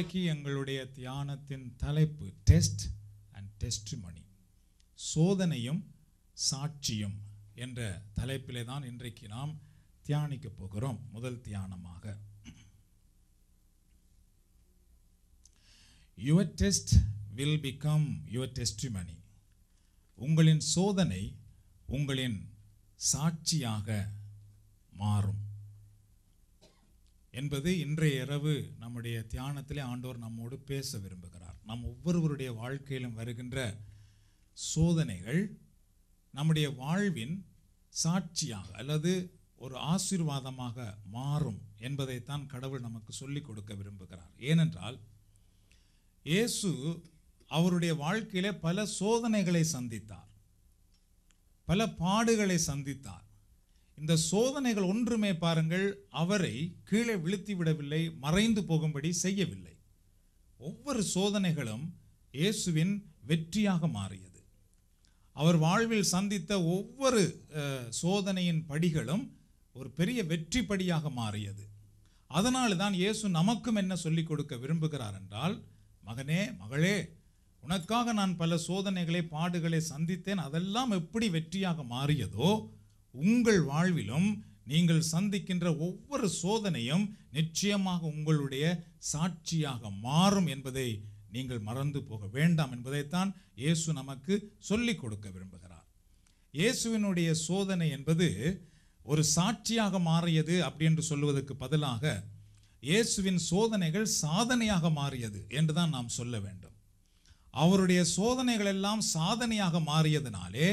இன்றைக்கு எங்களுடைய தியானத்தின் தலைப்பு டெஸ்ட் அண்ட் டெஸ்டிமனி சோதனையும் சாட்சியும் என்ற தலைப்பிலே தான் இன்றைக்கு நாம் தியானிக்க போகிறோம். முதல் தியானமாக. Your test will become your testimony உங்களின் சோதனை உங்களின் சாட்சியாக மாறும். என்பது இன்றைய இரவு நம்முடைய தியானத்திலே ஆண்டோர் நம்மோடு பேச விரும்புகிறார். நம் ஒவ்வொருவருடைய வாழ்க்கையிலும் வருகின்ற சோதனைகள் நம்முடைய வாழ்வின் சாட்சியாக அல்லது ஒரு ஆசீர்வாதமாக மாறும் என்பதைத்தான் கடவுள் நமக்கு சொல்லிக் கொடுக்க விரும்புகிறார். ஏனென்றால் இயேசு அவருடைய வாழ்க்கையிலே பல சோதனைகளை சந்தித்தார். பல பாடுகளை சந்தித்தார். இந்த சோதனைகள் ஒன்றுமே பாருங்கள் அவரை கீழே விழுத்தி விடவில்லை மறைந்து போகும்படி செய்யவில்லை. ஒவ்வொரு சோதனைகளும் இயேசுவின் வெற்றியாக மாறியது. அவர் வாழ்வில் சந்தித்த ஒவ்வொரு சோதனையின் படிகளும் ஒரு பெரிய வெற்றி படியாக மாறியது. அதனால தான் இயேசு நமக்கும் என்ன சொல்லிக் கொடுக்க விரும்புகிறார் என்றால் மகனே மகளே உனக்காக நான் பல சோதனைகளை பாடுகளை சந்தித்தேன் அதெல்லாம் எப்படி வெற்றியாக மாறியதோ உங்கள் வாழ்விலும் நீங்கள் சந்திக்கின்ற ஒவ்வொரு சோதனையும் நிச்சயமாக உங்களுடைய சாட்சியாக மாறும் என்பதை நீங்கள் மறந்து போக வேண்டாம் என்பதைத்தான் இயேசு நமக்கு சொல்லிக் கொடுக்க விரும்புகிறார். இயேசுவினுடைய சோதனை என்பது ஒரு சாட்சியாக மாறியது அப்படி என்று சொல்வதற்கு பதிலாக இயேசுவின் சோதனைகள் சாதனையாக மாறியது என்று தான் நாம் சொல்ல வேண்டும். அவருடைய சோதனைகள் எல்லாம் சாதனையாக மாறியதுனாலே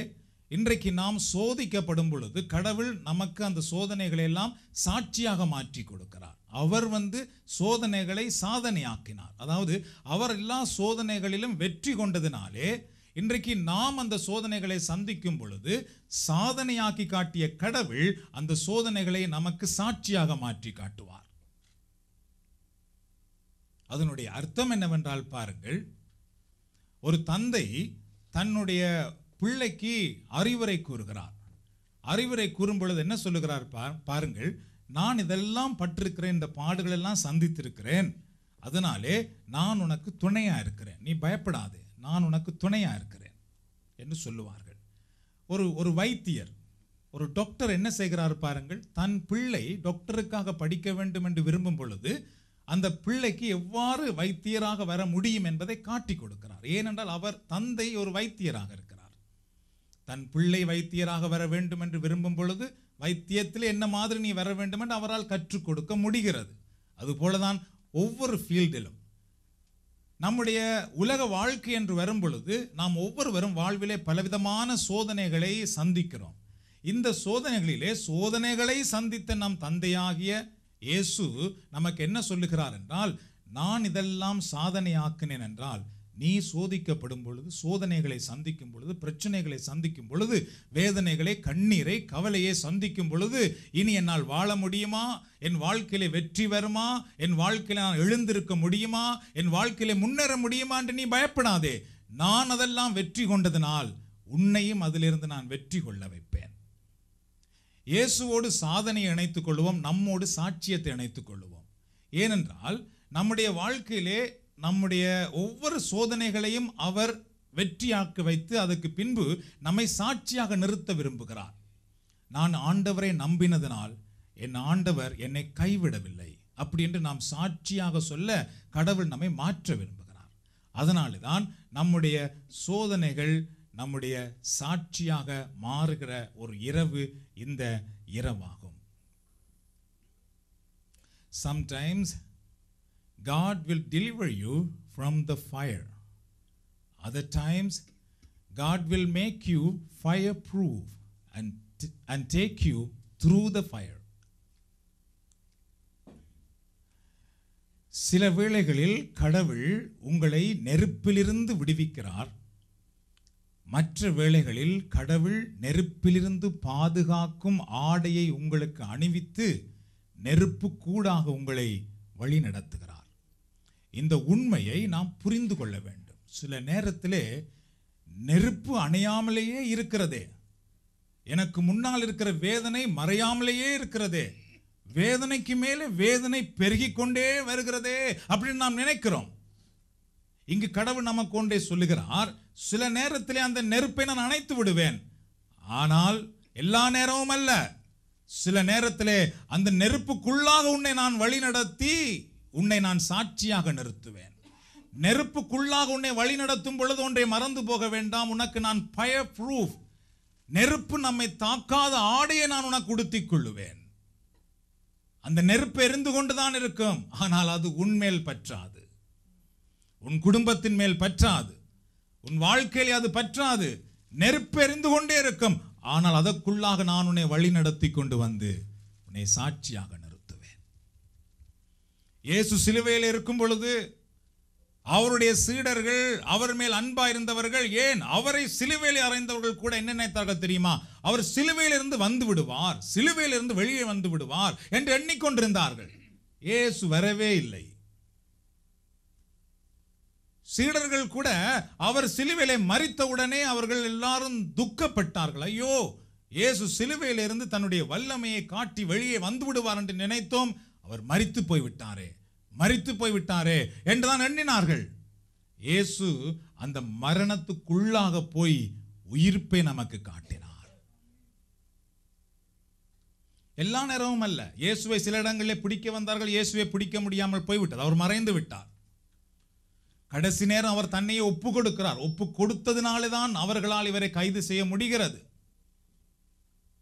இன்றைக்கு நாம் சோதிக்கப்படும் பொழுது கடவுள் நமக்கு அந்த சோதனைகளை எல்லாம் சாட்சியாக மாற்றி கொடுக்கிறார். அவர் வந்து சோதனைகளை சாதனையாக்கினார். அதாவது அவர் எல்லா சோதனைகளிலும் வெற்றி கொண்டதினாலே இன்றைக்கு நாம் அந்த சோதனைகளை சந்திக்கும் பொழுது சாதனையாக்கி காட்டிய கடவுள் அந்த சோதனைகளை நமக்கு சாட்சியாக மாற்றி காட்டுவார். அதனுடைய அர்த்தம் என்னவென்றால் பாருங்கள் ஒரு தந்தை தன்னுடைய பிள்ளைக்கு அறிவுரை கூறுகிறார். அறிவுரை கூறும் பொழுது என்ன சொல்லுகிறார் பா- பாருங்கள் நான் இதெல்லாம் பட்டிருக்கிறேன் இந்த பாடுகள் எல்லாம் சந்தித்திருக்கிறேன். அதனாலே நான் உனக்கு துணையாக இருக்கிறேன். நீ பயப்படாதே நான் உனக்கு துணையாக இருக்கிறேன் என்று சொல்லுவார்கள். ஒரு ஒரு வைத்தியர் ஒரு டாக்டர் என்ன செய்கிறார் பாருங்கள் தன் பிள்ளை டாக்டருக்காக படிக்க வேண்டும் என்று விரும்பும் பொழுது அந்த பிள்ளைக்கு எவ்வாறு வைத்தியராக வர முடியும் என்பதை காட்டி கொடுக்கிறார். ஏனென்றால் அவர் தந்தை ஒரு வைத்தியராக இருக்கிறார். தன் பிள்ளை வைத்தியராக வர வேண்டும் என்று விரும்பும் பொழுது வைத்தியத்தில் என்ன மாதிரி நீ வர வேண்டும் என்று அவரால் கற்றுக் கொடுக்க முடிகிறது. அதுபோலதான் ஒவ்வொரு ஃபீல்டிலும் நம்முடைய உலக வாழ்க்கை என்று வரும் பொழுது நாம் ஒவ்வொருவரும் வாழ்விலே பலவிதமான சோதனைகளை சந்திக்கிறோம். இந்த சோதனைகளிலே சோதனைகளை சந்தித்த நம் தந்தையாகிய இயேசு நமக்கு என்ன சொல்லுகிறார் என்றால் நான் இதெல்லாம் சாதனையாக்கினேன் என்றால் நீ சோதிக்கப்படும் பொழுது சோதனைகளை சந்திக்கும் பொழுது பிரச்சனைகளை சந்திக்கும் பொழுது வேதனைகளை கண்ணீரை கவலையை சந்திக்கும் பொழுது இனி என்னால் வாழ முடியுமா? என் வாழ்க்கையில வெற்றி வருமா? என் வாழ்க்கையில நான் எழுந்திருக்க முடியுமா? என் வாழ்க்கையில முன்னேற முடியுமா என்று நீ பயப்படாதே. நான் அதெல்லாம் வெற்றி கொண்டதனால் உன்னையும் அதிலிருந்து நான் வெற்றி கொள்ள வைப்பேன். இயேசுவோடு சாதனையை இணைத்துக் கொள்வோம் நம்மோடு சாட்சியத்தை இணைத்துக் கொள்வோம். ஏனென்றால் நம்முடைய வாழ்க்கையிலே நம்முடைய ஒவ்வொரு சோதனைகளையும் அவர் வெற்றியாக்க வைத்து அதுக்கு பின்பு நம்மை சாட்சியாக நிறுத்த விரும்புகிறார். நான் ஆண்டவரை நம்பினதனால் என் ஆண்டவர் என்னை கைவிடவில்லை. அப்படி என்று நாம் சாட்சியாக சொல்ல கடவுள் நம்மை மாற்ற விரும்புகிறார். அதனால தான் நம்முடைய சோதனைகள் நம்முடைய சாட்சியாக மாறுகிற ஒரு இரவு இந்த இரவாகும். Sometimes God will deliver you from the fire. Other times, God will make you fireproof and, and take you through the fire. சில வேளைகளில் கடவுள் உங்களை நெருப்பிலிருந்து விடுவிக்கிறார் மற்ற வேளைகளில் கடவுள் நெருப்பிலிருந்து பாதுகாக்கும் ஆடையை உங்களுக்கு அணிவித்து நெருப்பு கூடாக உங்களை வழி நடத்துகிறார் இந்த உண்மையை நாம் புரிந்து கொள்ள வேண்டும். சில நேரத்திலே நெருப்பு அணையாமலேயே இருக்கிறதே. எனக்கு முன்னால் இருக்கிற வேதனை மறையாமலேயே இருக்கிறதே. வேதனைக்கு மேலே வேதனை பெருகி கொண்டே வருகிறதே அப்படின்னு நாம் நினைக்கிறோம். இங்கு கடவுள் நமக்கு கொண்டே சொல்லுகிறார் சில நேரத்திலே அந்த நெருப்பை நான் அணைத்து விடுவேன். ஆனால் எல்லா நேரமும் அல்ல. சில நேரத்திலே அந்த நெருப்புக்குள்ளாக உன்னை நான் வழிநடத்தி உன்னை நான் சாட்சியாக நிறுத்துவேன். நெருப்புக்குள்ளாக உன்னை வழி நடத்தும் பொழுது ஒன்றை மறந்து போக வேண்டாம். உனக்கு நான் பய ப்ரூஃப் நெருப்பு நம்மை தாக்காத ஆடையை நான் உனக்கு உடுத்திக் கொள்ளுவேன். அந்த நெருப்பு எரிந்து கொண்டுதான் இருக்கும். ஆனால் அது உன்மேல் பற்றாது. உன் குடும்பத்தின் மேல் பற்றாது. உன் வாழ்க்கையில் அது பற்றாது. நெருப்பு எரிந்து கொண்டே இருக்கும். ஆனால் அதற்குள்ளாக நான் உன்னை வழி நடத்தி கொண்டு வந்து உன்னை சாட்சியாக இயேசு சிலுவையில் இருக்கும் பொழுது அவருடைய சீடர்கள் அவர் மேல் அன்பா இருந்தவர்கள் ஏன்? அவரை சிலுவையில் அறைந்தவர்கள் கூட என்ன நினைத்தார்கள் தெரியுமா? அவர் சிலுவையில் இருந்து வந்து விடுவார் சிலுவையிலிருந்து வெளியே வந்து விடுவார் என்று எண்ணிக்கொண்டிருந்தார்கள். இயேசு வரவே இல்லை. சீடர்கள் கூட அவர் சிலுவையிலே மறித்தவுடனே அவர்கள் எல்லாரும் துக்கப்பட்டார்கள். ஐயோ இயேசு சிலுவையிலிருந்து தன்னுடைய வல்லமையை காட்டி வெளியே வந்து விடுவார் என்று நினைத்தோம். அவர் மறித்து போய் விட்டாரே மறித்து போய் விட்டாரே என்றுதான் எண்ணினார்கள். இயேசு அந்த மரணத்துக்குள்ளாக போய் உயிர்ப்பை நமக்கு காட்டினார். எல்லா நேரமும் அல்ல இயேசுவை சில இடங்களிலே பிடிக்க வந்தார்கள் இயேசுவை பிடிக்க முடியாமல் போய்விட்டது அவர் மறைந்து விட்டார். கடைசி நேரம் அவர் தன்னையே ஒப்பு கொடுக்கிறார் ஒப்பு கொடுத்ததினாலே தான் அவர்களால் இவரை கைது செய்ய முடிகிறது.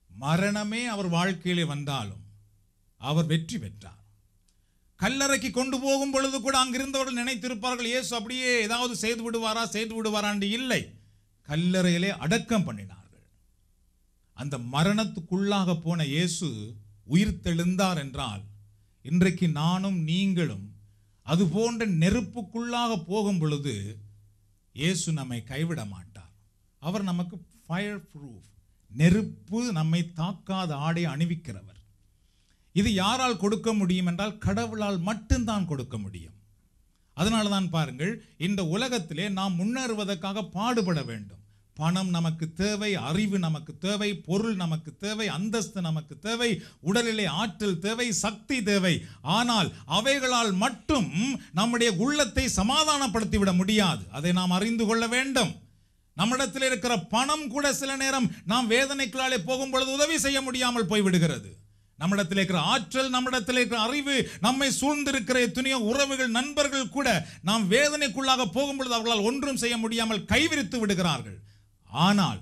மரணமே அவர் வாழ்க்கையிலே வந்தாலும் அவர் வெற்றி பெற்றார். கல்லறைக்கு கொண்டு போகும் பொழுது கூட அங்கிருந்தவர்கள் நினைத்திருப்பார்கள் இயேசு அப்படியே ஏதாவது செய்து விடுவாரா செய்து விடுவாரான்னு இல்லை. கல்லறையிலே அடக்கம் பண்ணினார்கள். அந்த மரணத்துக்குள்ளாக போன இயேசு உயிர் தெழுந்தார் என்றால் இன்றைக்கு நானும் நீங்களும் அது போன்ற நெருப்புக்குள்ளாக போகும் பொழுது இயேசு நம்மை கைவிட மாட்டார். அவர் நமக்கு ஃபயர் ப்ரூஃப் நெருப்பு நம்மை தாக்காத ஆடை அணிவிக்கிறவர். இது யாரால் கொடுக்க முடியும் என்றால் கடவுளால் மட்டும்தான் கொடுக்க முடியும். அதனால தான் பாருங்கள் இந்த உலகத்திலே நாம் முன்னேறுவதற்காக பாடுபட வேண்டும். பணம் நமக்கு தேவை அறிவு நமக்கு தேவை பொருள் நமக்கு தேவை அந்தஸ்து நமக்கு தேவை உடலிலே ஆற்றல் தேவை சக்தி தேவை. ஆனால் அவைகளால் மட்டும் நம்முடைய உள்ளத்தை சமாதானப்படுத்தி விட முடியாது. அதை நாம் அறிந்து கொள்ள வேண்டும். நம்மிடத்தில் இருக்கிற பணம் கூட சில நேரம் நாம் வேதனைக்குள்ளாலே போகும் பொழுது உதவி செய்ய முடியாமல் போய்விடுகிறது. நம்மிடத்தில் இருக்கிற ஆற்றல் நம்மிடத்தில் இருக்கிற அறிவு நம்மை சூழ்ந்திருக்கிற எத்தனையோ உறவுகள் நண்பர்கள் கூட நாம் வேதனைக்குள்ளாக போகும் பொழுது அவர்களால் ஒன்றும் செய்ய முடியாமல் கைவிரித்து விடுகிறார்கள். ஆனால்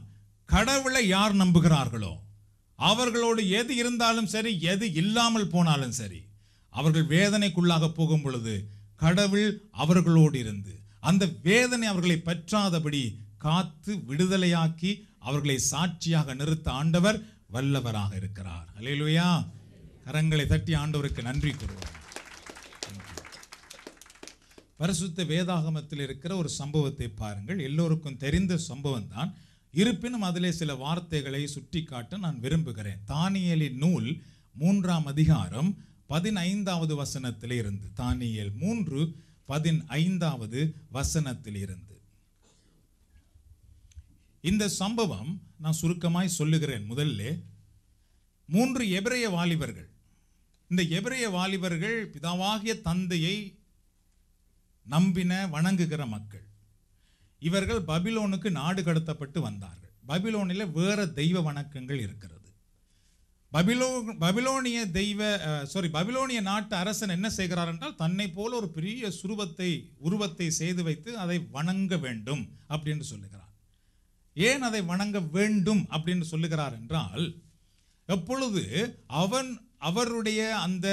கடவுளை யார் நம்புகிறார்களோ அவர்களோடு எது இருந்தாலும் சரி எது இல்லாமல் போனாலும் சரி அவர்கள் வேதனைக்குள்ளாக போகும் பொழுது கடவுள் அவர்களோடு இருந்து அந்த வேதனை அவர்களை பற்றாதபடி காத்து விடுதலையாக்கி அவர்களை சாட்சியாக நிறுத்த ஆண்டவர் வல்லவராக இருக்கிறார். அலையிலுயா கரங்களை தட்டி ஆண்டவருக்கு நன்றி கூறுவோம். பரிசுத்த வேதாகமத்தில் இருக்கிற ஒரு சம்பவத்தை பாருங்கள். எல்லோருக்கும் தெரிந்த சம்பவம் தான் இருப்பினும் அதிலே சில வார்த்தைகளை சுட்டிக்காட்ட நான் விரும்புகிறேன். தானியலின் நூல் மூன்றாம் அதிகாரம் பதினைந்தாவது வசனத்தில் இருந்து தானியல் மூன்று பதினைந்தாவது வசனத்தில் இருந்து இந்த சம்பவம் நான் சுருக்கமாய் சொல்லுகிறேன் முதல்ல. மூன்று எபிரைய வாலிபர்கள். இந்த எபிரேய வாலிபர்கள் பிதாவாகிய தந்தையை நம்பின வணங்குகிற மக்கள். இவர்கள் பபிலோனுக்கு நாடு கடத்தப்பட்டு வந்தார்கள். பபிலோனில் வேற தெய்வ வணக்கங்கள் இருக்கிறது. பபிலோ பபிலோனிய தெய்வ சாரி பபிலோனிய நாட்டு அரசன் என்ன செய்கிறார் என்றால் தன்னை போல ஒரு பெரிய சுருவத்தை உருவத்தை செய்து வைத்து அதை வணங்க வேண்டும் அப்படின்னு சொல்லுகிறார். ஏன் அதை வணங்க வேண்டும் அப்படின்னு சொல்லுகிறார் என்றால் எப்பொழுது அவன் அவருடைய அந்த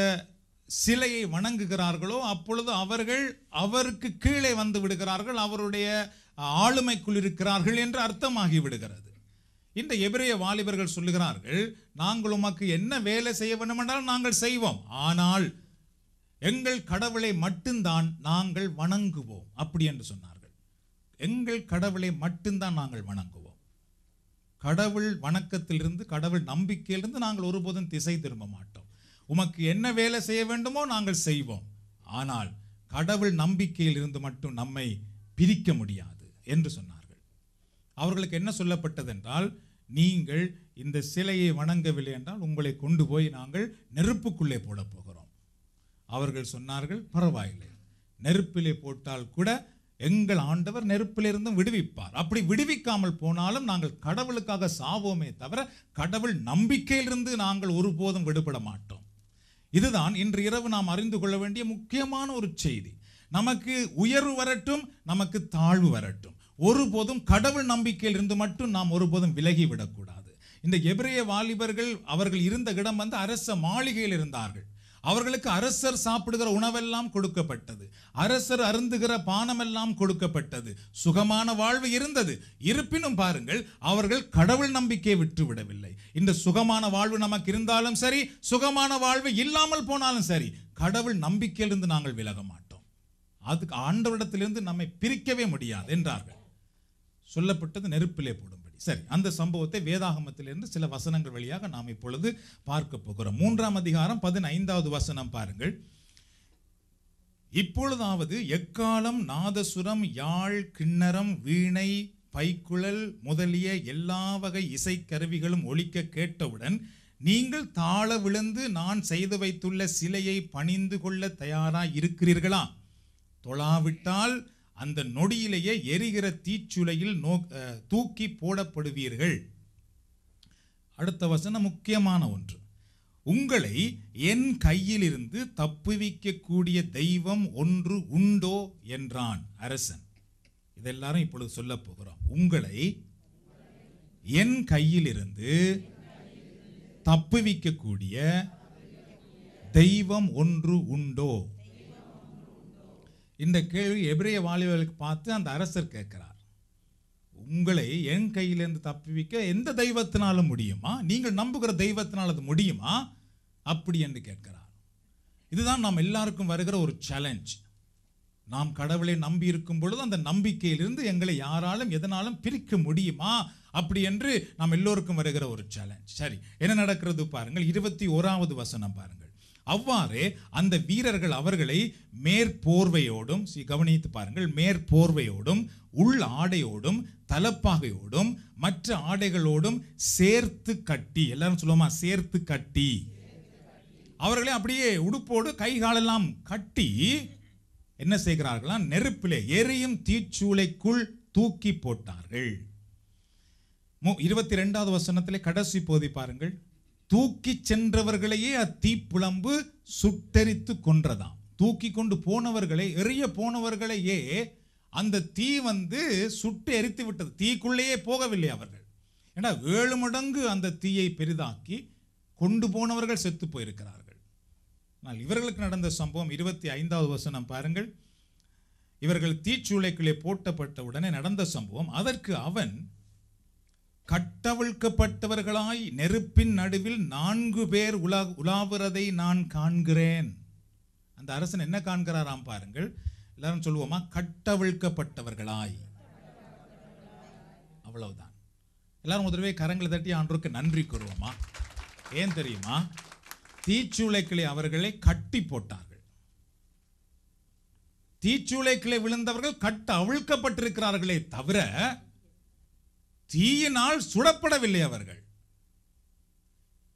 சிலையை வணங்குகிறார்களோ அப்பொழுது அவர்கள் அவருக்கு கீழே வந்து விடுகிறார்கள் அவருடைய ஆளுமைக்குள் இருக்கிறார்கள் என்று அர்த்தமாகி விடுகிறது. இந்த எபிரிய வாலிபர்கள் சொல்லுகிறார்கள் நாங்கள் உமக்கு என்ன வேலை செய்ய வேண்டுமென்றால் நாங்கள் செய்வோம். ஆனால் எங்கள் கடவுளை மட்டும்தான் நாங்கள் வணங்குவோம். அப்படி என்று சொன்னார். எங்கள் கடவுளை மட்டும்தான் நாங்கள் வணங்குவோம். கடவுள் வணக்கத்திலிருந்து கடவுள் நம்பிக்கையிலிருந்து நாங்கள் ஒருபோதும் திசை திரும்ப மாட்டோம். உமக்கு என்ன வேலை செய்ய வேண்டுமோ நாங்கள் செய்வோம். ஆனால் கடவுள் நம்பிக்கையில் இருந்து மட்டும் நம்மை பிரிக்க முடியாது என்று சொன்னார்கள். அவர்களுக்கு என்ன சொல்லப்பட்டதென்றால் நீங்கள் இந்த சிலையை வணங்கவில்லை என்றால் உங்களை கொண்டு போய் நாங்கள் நெருப்புக்குள்ளே போடப் போகிறோம். அவர்கள் சொன்னார்கள் பரவாயில்லை. நெருப்பிலே போட்டால் கூட எங்கள் ஆண்டவர் நெருப்பிலிருந்தும் விடுவிப்பார். அப்படி விடுவிக்காமல் போனாலும் நாங்கள் கடவுளுக்காக சாவோமே தவிர கடவுள் நம்பிக்கையிலிருந்து நாங்கள் ஒருபோதும் விடுபட மாட்டோம். இதுதான் இன்று இரவு நாம் அறிந்து கொள்ள வேண்டிய முக்கியமான ஒரு செய்தி. நமக்கு உயர்வு வரட்டும் நமக்கு தாழ்வு வரட்டும். ஒருபோதும் கடவுள் நம்பிக்கையில் இருந்து மட்டும் நாம் ஒருபோதும் விலகி விடக்கூடாது இந்த எபிரேய வாலிபர்கள் அவர்கள் இருந்த இடம் வந்து அரச மாளிகையில் இருந்தார்கள். அவர்களுக்கு அரசர் சாப்பிடுகிற உணவெல்லாம் கொடுக்கப்பட்டது. அரசர் அருந்துகிற பானமெல்லாம் கொடுக்கப்பட்டது. சுகமான வாழ்வு இருந்தது. இருப்பினும் பாருங்கள் அவர்கள் கடவுள் நம்பிக்கையை விட்டுவிடவில்லை. இந்த சுகமான வாழ்வு நமக்கு இருந்தாலும் சரி சுகமான வாழ்வு இல்லாமல் போனாலும் சரி கடவுள் நம்பிக்கையிலிருந்து நாங்கள் விலக மாட்டோம். அதுக்கு ஆண்டவரிடத்திலிருந்து நம்மை பிரிக்கவே முடியாது என்றார்கள். சொல்லப்பட்டது நெருப்பிலே போடும். சரி அந்த சம்பவத்தை வேதாகமத்திலிருந்து சில வசனங்கள் வழியாக நாம் இப்பொழுது பார்க்க போகிறோம். மூன்றாம் அதிகாரம் பதினைந்தாவது வசனம் பாருங்கள். இப்பொழுதாவது எக்காலம் நாதசுரம் யாழ் கிண்ணறம் வீணை பைக்குழல் முதலிய எல்லா வகை இசைக்கருவிகளும் ஒழிக்க கேட்டவுடன் நீங்கள் தாழ விழுந்து நான் செய்து வைத்துள்ள சிலையை பணிந்து கொள்ள தயாராக இருக்கிறீர்களா தொழாவிட்டால் அந்த நொடியிலேயே எரிகிற தீச்சுளையில் நோ தூக்கி போடப்படுவீர்கள். அடுத்த வசனம் முக்கியமான ஒன்று. உங்களை என் கையிலிருந்து தப்புவிக்கக்கூடிய தெய்வம் ஒன்று உண்டோ என்றான் அரசன். இதெல்லாரும் இப்பொழுது சொல்ல போகிறோம். உங்களை என் கையிலிருந்து தப்புவிக்கக்கூடிய தெய்வம் ஒன்று உண்டோ? இந்த கேள்வி எபிரேய வாலிபர்களுக்கு பார்த்து அந்த அரசர் கேட்கிறார். உங்களை என் கையிலேருந்து தப்புவிக்க எந்த தெய்வத்தினாலும் முடியுமா? நீங்கள் நம்புகிற தெய்வத்தினால் அது முடியுமா? அப்படி என்று கேட்கிறார். இதுதான் நாம் எல்லாருக்கும் வருகிற ஒரு சேலஞ்ச் நாம் கடவுளை நம்பி இருக்கும் பொழுது அந்த நம்பிக்கையிலிருந்து எங்களை யாராலும் எதனாலும் பிரிக்க முடியுமா? அப்படி என்று நாம் எல்லோருக்கும் வருகிற ஒரு சேலஞ்ச் சரி என்ன நடக்கிறது பாருங்கள். இருபத்தி ஓராவது வசனம் பாருங்கள். அவ்வாறே அந்த வீரர்கள் அவர்களை மேற்போர்வையோடும் சி- கவனித்து பாருங்கள் மேற்போர்வையோடும் உள் ஆடையோடும் தலப்பாகையோடும் மற்ற ஆடைகளோடும் சேர்த்து கட்டி எல்லாரும் சொல்லுவோமா சேர்த்து கட்டி. அவர்களே அப்படியே உடுப்போடு கை காலெல்லாம் கட்டி என்ன செய்கிறார்களாம் நெருப்பிலே எரியும் தீச்சூளைக்குள் தூக்கி போட்டார்கள். மு- இருபத்தி ரெண்டாவது வசனத்திலே கடைசி போதி பாருங்கள். தூக்கி சென்றவர்களையே அத்தீப்புழம்பு சுட்டெரித்து கொன்றதாம். தூக்கி கொண்டு போனவர்களை எறிய போனவர்களையே அந்த தீ வந்து சுட்டு எரித்து விட்டது. தீக்குள்ளேயே போகவில்லை அவர்கள். ஏன்னா ஏழு மடங்கு அந்த தீயை பெரிதாக்கி கொண்டு போனவர்கள் செத்து போயிருக்கிறார்கள். ஆனால் இவர்களுக்கு நடந்த சம்பவம் இருபத்தி ஐந்தாவது வசனம் பாருங்கள். இவர்கள் தீச்சூளைக்குள்ளே போட்டப்பட்ட உடனே நடந்த சம்பவம் அதற்கு அவன் கட்டவிழ்க்கப்பட்டவர்களாய் நெருப்பின் நடுவில் நான்கு பேர் உலா உலாவுறதை நான் காண்கிறேன். அந்த அரசன் என்ன காண்கிறாராம் பாருங்கள். எல்லாரும் சொல்லுவோமா? கட்டவிழ்க்கப்பட்டவர்களாய். அவ்வளவுதான். எல்லாரும் ஒரு கரங்களை தட்டி ஆண்டவருக்கு நன்றி கூறுவோமா? ஏன் தெரியுமா? தீச்சூளைக்கிளை அவர்களை கட்டி போட்டார்கள். தீச்சூளைக்கிளை விழுந்தவர்கள் கட்ட அவிழ்க்கப்பட்டிருக்கிறார்களே தவிர தீயினால் சுடப்படவில்லை அவர்கள்.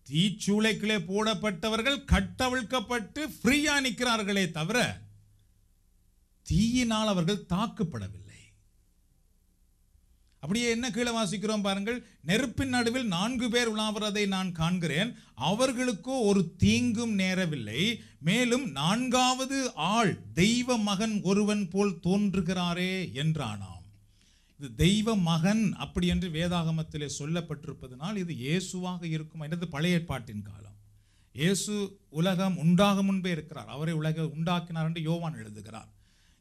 தீச்சூளைக்கிளே போடப்பட்டவர்கள் கட்டவிழ்க்கப்பட்டு ஃப்ரீயா நிற்கிறார்களே தவிர தீயினால் அவர்கள் தாக்கப்படவில்லை. அப்படியே என்ன கீழே வாசிக்கிறோம் பாருங்கள். நெருப்பின் நடுவில் நான்கு பேர் உலாவுறதை நான் காண்கிறேன். அவர்களுக்கோ ஒரு தீங்கும் நேரவில்லை. மேலும் நான்காவது ஆள் தெய்வ மகன் ஒருவன் போல் தோன்றுகிறாரே என்றானாம். இது தெய்வ மகன் அப்படி என்று வேதாகமத்திலே சொல்லப்பட்டிருப்பதனால் இது இயேசுவாக இருக்கும் என்றது பழைய ஏற்பாட்டின் காலம். இயேசு உலகம் உண்டாக முன்பே இருக்கிறார். அவரை உலக உண்டாக்கினார் என்று யோவான் எழுதுகிறார்.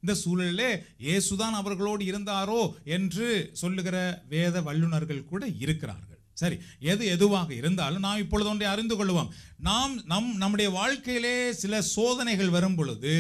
இந்த சூழலிலே இயேசுதான் அவர்களோடு இருந்தாரோ என்று சொல்லுகிற வேத வல்லுனர்கள் கூட இருக்கிறார்கள். சரி எது எதுவாக இருந்தாலும் நாம் இப்பொழுது ஒன்றை அறிந்து கொள்வோம். நாம் நம் நம்முடைய வாழ்க்கையிலே சில சோதனைகள் வரும் பொழுது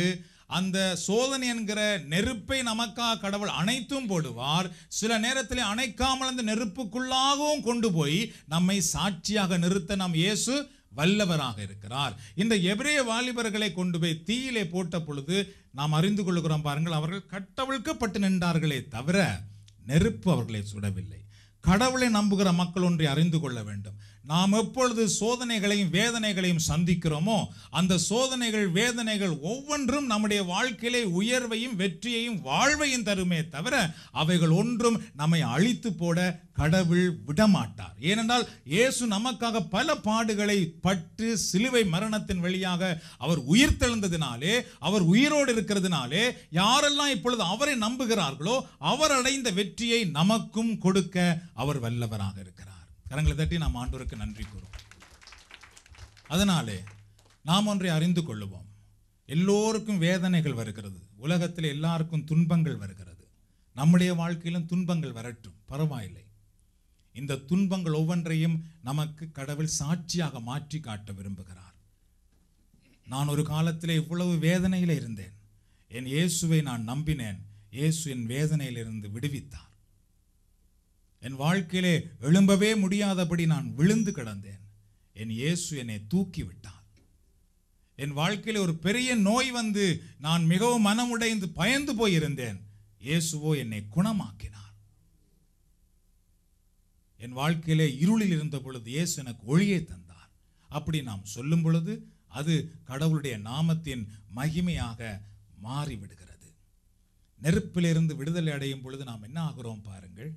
அந்த சோதனை என்கிற நெருப்பை நமக்காக கடவுள் அணைத்தும் போடுவார். சில நேரத்தில் அணைக்காமல் அந்த நெருப்புக்குள்ளாகவும் கொண்டு போய் நம்மை சாட்சியாக நிறுத்த நாம் இயேசு வல்லவராக இருக்கிறார். இந்த எபிரேய வாலிபர்களை கொண்டு போய் தீயிலே போட்ட பொழுது நாம் அறிந்து கொள்கிறோம் பாருங்கள் அவர்கள் கட்டவிழ்க்கப்பட்டு நின்றார்களே தவிர நெருப்பு அவர்களை சுடவில்லை. கடவுளை நம்புகிற மக்கள் ஒன்றை அறிந்து கொள்ள வேண்டும். நாம் எப்பொழுது சோதனைகளையும் வேதனைகளையும் சந்திக்கிறோமோ அந்த சோதனைகள் வேதனைகள் ஒவ்வொன்றும் நம்முடைய வாழ்க்கையிலே உயர்வையும் வெற்றியையும் வாழ்வையும் தருமே தவிர அவைகள் ஒன்றும் நம்மை அழித்து போட கடவுள் விடமாட்டார். ஏனென்றால் இயேசு நமக்காக பல பாடுகளை பட்டு சிலுவை மரணத்தின் வழியாக அவர் உயிர்த்தெழுந்ததினாலே அவர் உயிரோடு இருக்கிறதுனாலே யாரெல்லாம் இப்பொழுது அவரை நம்புகிறார்களோ அவர் அடைந்த வெற்றியை நமக்கும் கொடுக்க அவர் வல்லவராக இருக்கிறார். கரங்களை தட்டி நாம் ஆண்டோருக்கு நன்றி கூறுவோம். அதனாலே நாம் ஒன்றை அறிந்து கொள்ளுவோம். எல்லோருக்கும் வேதனைகள் வருகிறது. உலகத்தில் எல்லாருக்கும் துன்பங்கள் வருகிறது. நம்முடைய வாழ்க்கையிலும் துன்பங்கள் வரட்டும். பரவாயில்லை. இந்த துன்பங்கள் ஒவ்வொன்றையும் நமக்கு கடவுள் சாட்சியாக மாற்றி காட்ட விரும்புகிறார். நான் ஒரு காலத்தில் இவ்வளவு வேதனையில் இருந்தேன். என் இயேசுவை நான் நம்பினேன். இயேசு என் வேதனையிலிருந்து விடுவித்தார். என் வாழ்க்கையிலே எழும்பவே முடியாதபடி நான் விழுந்து கிடந்தேன். என் இயேசு என்னை தூக்கி விட்டார் என் வாழ்க்கையில் ஒரு பெரிய நோய் வந்து நான் மிகவும் மனமுடைந்து பயந்து போயிருந்தேன். இயேசுவோ என்னை குணமாக்கினார். என் வாழ்க்கையிலே இருளில் இருந்த பொழுது இயேசு எனக்கு ஒளியை தந்தார். அப்படி நாம் சொல்லும் பொழுது அது கடவுளுடைய நாமத்தின் மகிமையாக மாறிவிடுகிறது. நெருப்பிலிருந்து விடுதலை அடையும் பொழுது நாம் என்ன ஆகிறோம் பாருங்கள்.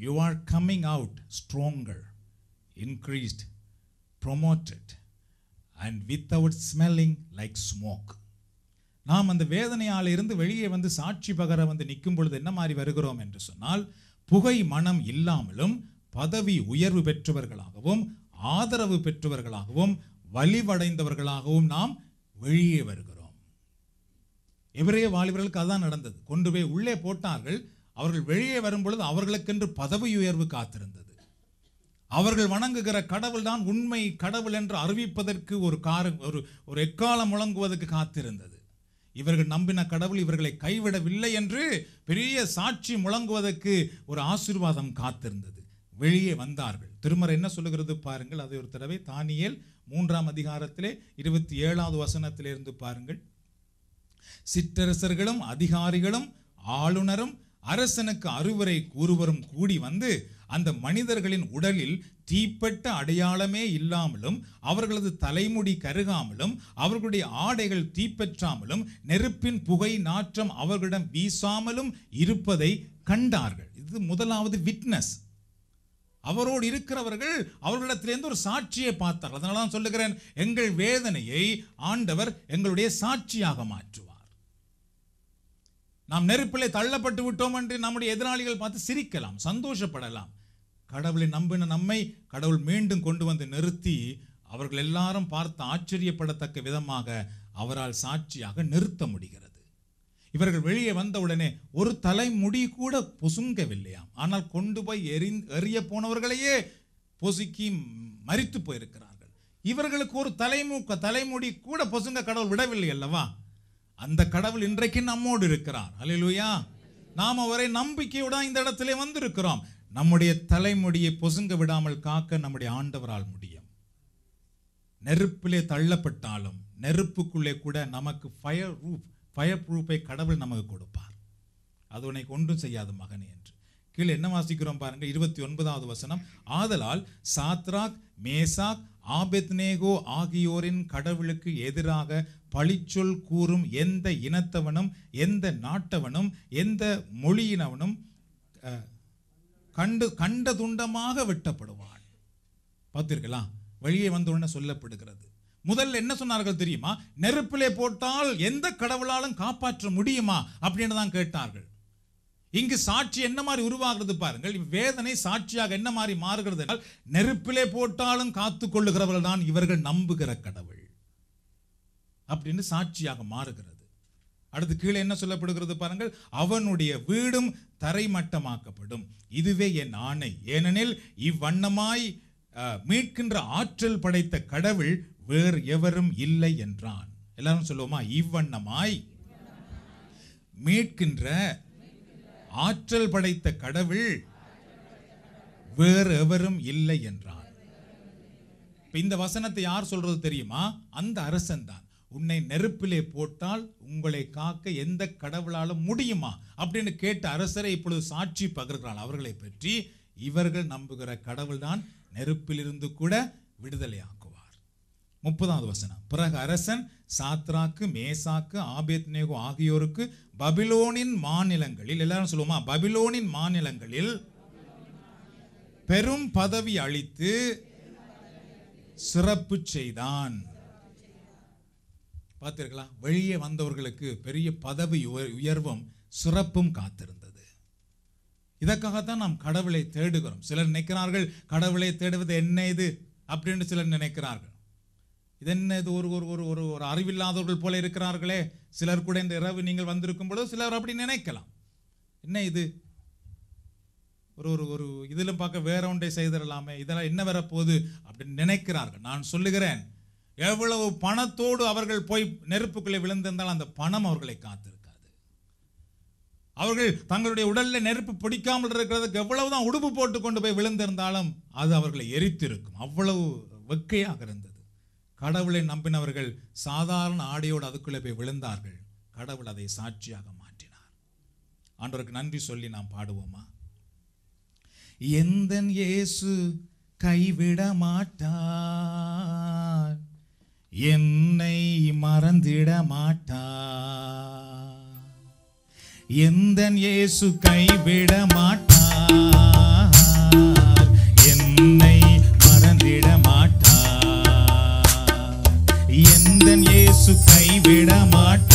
You are coming out stronger increased promoted and without smelling like smoke நாம் அந்த வேதனையால் இருந்து வெளியே வந்து சாட்சி பகர வந்து நிற்கும் பொழுது என்ன மாதிரி வருகிறோம் என்று சொன்னால் புகை மனம் இல்லாமலும் பதவி உயர்வு பெற்றவர்களாகவும் ஆதரவு பெற்றவர்களாகவும் வலிவடைந்தவர்களாகவும் நாம் வெளியே வருகிறோம். எவரே வாலிபர்களுக்கு அதான் நடந்தது. கொண்டு போய் உள்ளே போட்டார்கள் அவர்கள் வெளியே வரும் பொழுது அவர்களுக்கென்று பதவி உயர்வு காத்திருந்தது. அவர்கள் வணங்குகிற கடவுள் தான் உண்மை கடவுள் என்று அறிவிப்பதற்கு ஒரு கார ஒரு ஒரு எக்காலம் முழங்குவதற்கு காத்திருந்தது. இவர்கள் நம்பின கடவுள் இவர்களை கைவிடவில்லை என்று பெரிய சாட்சி முழங்குவதற்கு ஒரு ஆசீர்வாதம் காத்திருந்தது. வெளியே வந்தார்கள். திருமறை என்ன சொல்லுகிறது பாருங்கள். அதை ஒரு தடவை தானியல் மூன்றாம் அதிகாரத்திலே இருபத்தி ஏழாவது வசனத்திலிருந்து பாருங்கள். சிற்றரசர்களும் அதிகாரிகளும் ஆளுநரும் அரசனுக்கு அறுவரை கூறுவரும் கூடி வந்து அந்த மனிதர்களின் உடலில் தீப்பட்ட அடையாளமே இல்லாமலும் அவர்களது தலைமுடி கருகாமலும் அவர்களுடைய ஆடைகள் தீப்பற்றாமலும் நெருப்பின் புகை நாற்றம் அவர்களிடம் வீசாமலும் இருப்பதை கண்டார்கள். இது முதலாவது விட்னஸ். அவரோடு இருக்கிறவர்கள் அவர்களிடத்திலிருந்து ஒரு சாட்சியை பார்த்தார்கள். அதனால தான் சொல்லுகிறேன் எங்கள் வேதனையை ஆண்டவர் எங்களுடைய சாட்சியாக மாற்றுவார். நாம் நெருப்பிலே தள்ளப்பட்டு விட்டோம் என்று நம்முடைய எதிராளிகள் பார்த்து சிரிக்கலாம் சந்தோஷப்படலாம். கடவுளை நம்பின நம்மை கடவுள் மீண்டும் கொண்டு வந்து நிறுத்தி அவர்கள் எல்லாரும் பார்த்து ஆச்சரியப்படத்தக்க விதமாக அவரால் சாட்சியாக நிறுத்த முடிகிறது. இவர்கள் வெளியே வந்தவுடனே ஒரு தலைமுடி கூட பொசுங்கவில்லையாம். ஆனால் கொண்டு போய் எரி எறிய போனவர்களையே பொசுக்கி மறித்து போயிருக்கிறார்கள். இவர்களுக்கு ஒரு தலைமுக தலைமுடி கூட பொசுங்க கடவுள் விடவில்லை அல்லவா? அந்த கடவுள் இன்றைக்கு நம்மோடு இருக்கிறார். அலையிலுயா நாம் அவரை நம்பிக்கையுடன் இந்த இடத்திலே வந்திருக்கிறோம். நம்முடைய தலைமுடியை பொசுங்க விடாமல் காக்க நம்முடைய ஆண்டவரால் முடியும். நெருப்பிலே தள்ளப்பட்டாலும் நெருப்புக்குள்ளே கூட நமக்கு ஃபயர் ரூப் ஃபயர் ப்ரூஃபை கடவுள் நமக்கு கொடுப்பார். அது உன்னை ஒன்றும் செய்யாது மகனே என்று. கீழே என்ன வாசிக்கிறோம் பாருங்க இருபத்தி ஒன்பதாவது வசனம். ஆதலால் சாத்ராக் மேசாக் ஆபெத்னேகோ ஆகியோரின் கடவுளுக்கு எதிராக பழிச்சொல் கூறும் எந்த இனத்தவனும் எந்த நாட்டவனும் எந்த மொழியினவனும் கண்டு கண்ட துண்டமாக வெட்டப்படுவான் பார்த்தீர்களா வெளியே வந்தவுடனே சொல்லப்படுகிறது. முதல்ல என்ன சொன்னார்கள் தெரியுமா? நெருப்பிலே போட்டால் எந்த கடவுளாலும் காப்பாற்ற முடியுமா? அப்படின்னு தான் கேட்டார்கள். இங்கு சாட்சி என்ன மாதிரி உருவாகிறது பாருங்கள். வேதனை சாட்சியாக என்ன மாதிரி மாறுகிறது என்றால் நெருப்பிலே போட்டாலும் காத்து கொள்ளுகிறவர்கள் தான் இவர்கள் நம்புகிற கடவுள். அப்படின்னு சாட்சியாக மாறுகிறது. அடுத்து கீழே என்ன சொல்லப்படுகிறது பாருங்கள் அவனுடைய வீடும் தரைமட்டமாக்கப்படும். இதுவே என் ஆணை. ஏனெனில் இவ்வண்ணமாய் மீட்கின்ற ஆற்றல் படைத்த கடவுள் வேறு எவரும் இல்லை என்றான். எல்லாரும் சொல்லுவோமா? இவ்வண்ணமாய் மீட்கின்ற ஆற்றல் படைத்த கடவுள் வேறு எவரும் இல்லை என்றான். இந்த வசனத்தை யார் சொல்றது தெரியுமா? அந்த அரசன் தான். உன்னை நெருப்பிலே போட்டால் உங்களை காக்க எந்த கடவுளாலும் முடியுமா? அப்படின்னு கேட்ட அரசரை இப்பொழுது சாட்சி பகிர்கிறாள். அவர்களை பற்றி இவர்கள் நம்புகிற கடவுள் தான் நெருப்பிலிருந்து கூட விடுதலையாக்குவார் முப்பதாவது வசனம். பிறகு அரசன் சாத்ராக்கு மேசாக்கு ஆபேத்னேகோ ஆகியோருக்கு பபிலோனின் மாநிலங்களில் எல்லாரும் சொல்லுவோமா? பபிலோனின் மாநிலங்களில் பெரும் பதவி அளித்து சிறப்பு செய்தான். பார்த்துருக்கலாம்? வெளியே வந்தவர்களுக்கு பெரிய பதவி உயர்- உயர்வும் சிறப்பும் காத்திருந்தது. இதற்காகத்தான் நாம் கடவுளை தேடுகிறோம். சிலர் நினைக்கிறார்கள் கடவுளை தேடுவது என்ன இது? அப்படின்னு சிலர் நினைக்கிறார்கள். இது என்ன இது? ஒரு ஒரு ஒரு ஒரு ஒரு அறிவில்லாதவர்கள் போல இருக்கிறார்களே. சிலர் கூட இந்த இரவு நீங்கள் வந்திருக்கும் பொழுது சிலர் அப்படி நினைக்கலாம். என்ன இது? ஒரு ஒரு ஒரு இதிலும் பார்க்க வேற ஒன்றை செய்திடலாமே. இதெல்லாம் என்ன வரப்போகுது? அப்படின்னு நினைக்கிறார்கள். நான் சொல்லுகிறேன் எவ்வளவு பணத்தோடு அவர்கள் போய் நெருப்புக்குள்ளே விழுந்திருந்தால் அந்த பணம் அவர்களை காத்திருக்காது. அவர்கள் தங்களுடைய உடலில் நெருப்பு பிடிக்காமல் இருக்கிறதுக்கு எவ்வளவுதான் உடுப்பு போட்டு கொண்டு போய் விழுந்திருந்தாலும் அது அவர்களை எரித்திருக்கும். அவ்வளவு வெக்கையாக இருந்தது. கடவுளை நம்பினவர்கள் சாதாரண ஆடையோடு அதுக்குள்ளே போய் விழுந்தார்கள். கடவுள் அதை சாட்சியாக மாற்றினார். ஆண்டவருக்கு நன்றி சொல்லி நாம் பாடுவோமா? எந்தன் இயேசு கைவிட மாட்டார். என்னை மறந்திட மாட்டா. எந்த இயேசு கைவிட மாட்டா. என்னை மறந்திட மாட்டா. எந்த இயேசு கைவிட மாட்டா.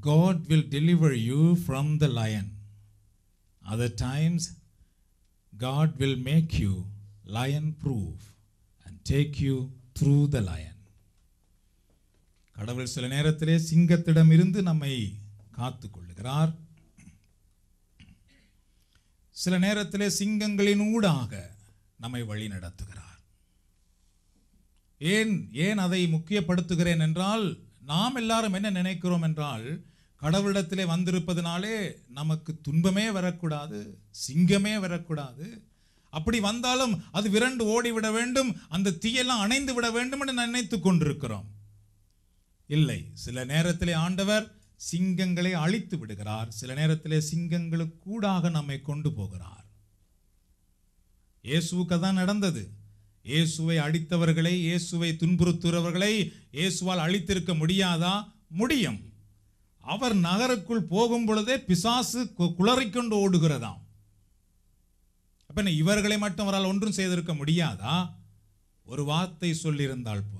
God will deliver you from the lion. Other times god will make you lion proof and take you through the lion. கடவுள் சில நேரத்திலே சிங்கத்திடமிருந்து நம்மை காத்து கொள்ளுகிறார் சில நேரத்திலே சிங்கங்களின் ஊடாக நம்மை வழி நடத்துகிறார். ஏன் ஏன் அதை முக்கியப்படுத்துகிறேன் என்றால் நாம் எல்லாரும் என்ன நினைக்கிறோம் என்றால் கடவுளிடத்திலே வந்திருப்பதனாலே நமக்கு துன்பமே வரக்கூடாது சிங்கமே வரக்கூடாது. அப்படி வந்தாலும் அது விரண்டு ஓடிவிட வேண்டும் அந்த தீயெல்லாம் அணைந்து விட வேண்டும் என்று நினைத்து கொண்டிருக்கிறோம். இல்லை சில நேரத்திலே ஆண்டவர் சிங்கங்களை அழித்து விடுகிறார். சில நேரத்திலே சிங்கங்களுக்கூடாக நம்மை கொண்டு போகிறார். இயேசுவுக்கு தான் நடந்தது. இயேசுவை அடித்தவர்களை இயேசுவை துன்புறுத்துறவர்களை இயேசுவால் அழித்திருக்க முடியாதா? முடியும். அவர் நகருக்குள் போகும் பொழுதே பிசாசு கு- குளறிக்கொண்டு ஓடுகிறதாம். அப்ப என்ன இவர்களை மட்டும் அவரால் ஒன்றும் செய்திருக்க முடியாதா? ஒரு வார்த்தை சொல்லியிருந்தால் போதும்.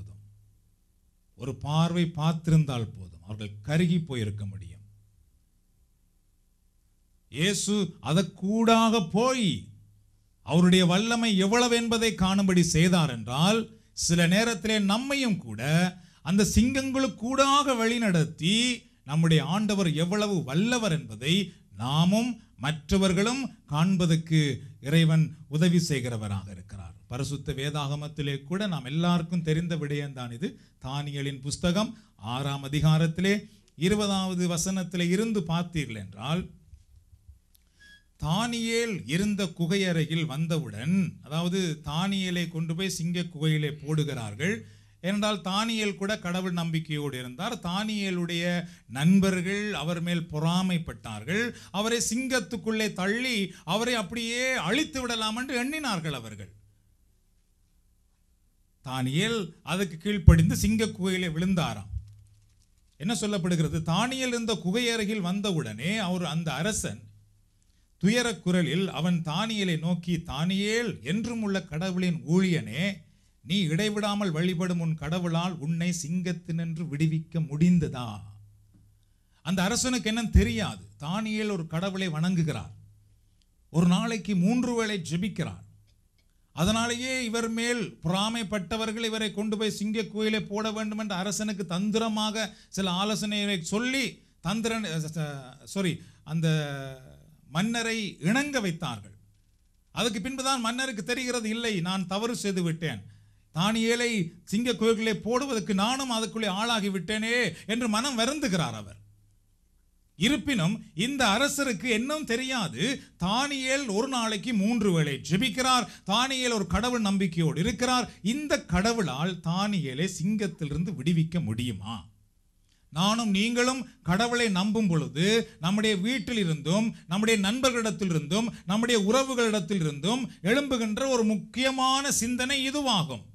ஒரு பார்வை பார்த்திருந்தால் போதும். அவர்கள் கருகி போயிருக்க முடியும். இயேசு அதற்கூடாக போய் அவருடைய வல்லமை எவ்வளவு என்பதை காணும்படி செய்தார் என்றால் சில நேரத்திலே நம்மையும் கூட அந்த சிங்கங்களுக்கூடாக வழிநடத்தி நம்முடைய ஆண்டவர் எவ்வளவு வல்லவர் என்பதை நாமும் மற்றவர்களும் காண்பதற்கு இறைவன் உதவி செய்கிறவராக இருக்கிறார். பரிசுத்த வேதாகமத்திலே கூட நாம் எல்லாருக்கும் தெரிந்த விடயம்தான் இது. தானியலின் புஸ்தகம் ஆறாம் அதிகாரத்திலே இருபதாவது வசனத்திலே இருந்து பார்த்தீர்கள் என்றால் தானியேல் இருந்த குகையறையில் வந்தவுடன் அதாவது தானியலை கொண்டு போய் சிங்க குகையிலே போடுகிறார்கள். ஏனென்றால் தானியேல் கூட கடவுள் நம்பிக்கையோடு இருந்தார். தானியலுடைய நண்பர்கள் அவர் மேல் பொறாமைப்பட்டார்கள். அவரை சிங்கத்துக்குள்ளே தள்ளி அவரை அப்படியே அழித்து விடலாம் என்று எண்ணினார்கள் அவர்கள். தானியேல் அதுக்கு கீழ்ப்படிந்து சிங்க குகையிலே விழுந்தாராம். என்ன சொல்லப்படுகிறது? தானியல் இருந்த குகை அருகில் வந்தவுடனே அவர் அந்த அரசன் துயரக் குரலில் அவன் தானியலை நோக்கி தானியேல் என்றும் உள்ள கடவுளின் ஊழியனே நீ இடைவிடாமல் வழிபடும் உன் கடவுளால் உன்னை சிங்கத்தினின்று விடுவிக்க முடிந்ததா? அந்த அரசனுக்கு என்ன தெரியாது. தானியேல் ஒரு கடவுளை வணங்குகிறார். ஒரு நாளைக்கு மூன்று வேளை ஜெபிக்கிறார். அதனாலேயே இவர் மேல் பொறாமைப்பட்டவர்கள் இவரை கொண்டு போய் சிங்க கோயிலை போட வேண்டும் என்று அரசனுக்கு தந்திரமாக சில ஆலோசனைகளை சொல்லி தந்திரன் சாரி அந்த மன்னரை இணங்க வைத்தார்கள். அதுக்கு பின்புதான் மன்னருக்கு தெரிகிறது இல்லை நான் தவறு செய்து விட்டேன். தானியேலை சிங்க கோயில்களை போடுவதற்கு நானும் அதுக்குள்ளே ஆளாகி விட்டேனே என்று மனம் வருந்துகிறார் அவர். இருப்பினும் இந்த அரசருக்கு என்னும் தெரியாது. தானியேல் ஒரு நாளைக்கு மூன்று வேளை ஜெபிக்கிறார். தானியேல் ஒரு கடவுள் நம்பிக்கையோடு இருக்கிறார். இந்த கடவுளால் தானியலை சிங்கத்திலிருந்து விடுவிக்க முடியுமா? நானும் நீங்களும் கடவுளை நம்பும் பொழுது நம்முடைய வீட்டிலிருந்தும் நம்முடைய நண்பர்களிடத்திலிருந்தும் நம்முடைய உறவுகளிடத்திலிருந்தும் எழும்புகின்ற ஒரு முக்கியமான சிந்தனை இதுவாகும்.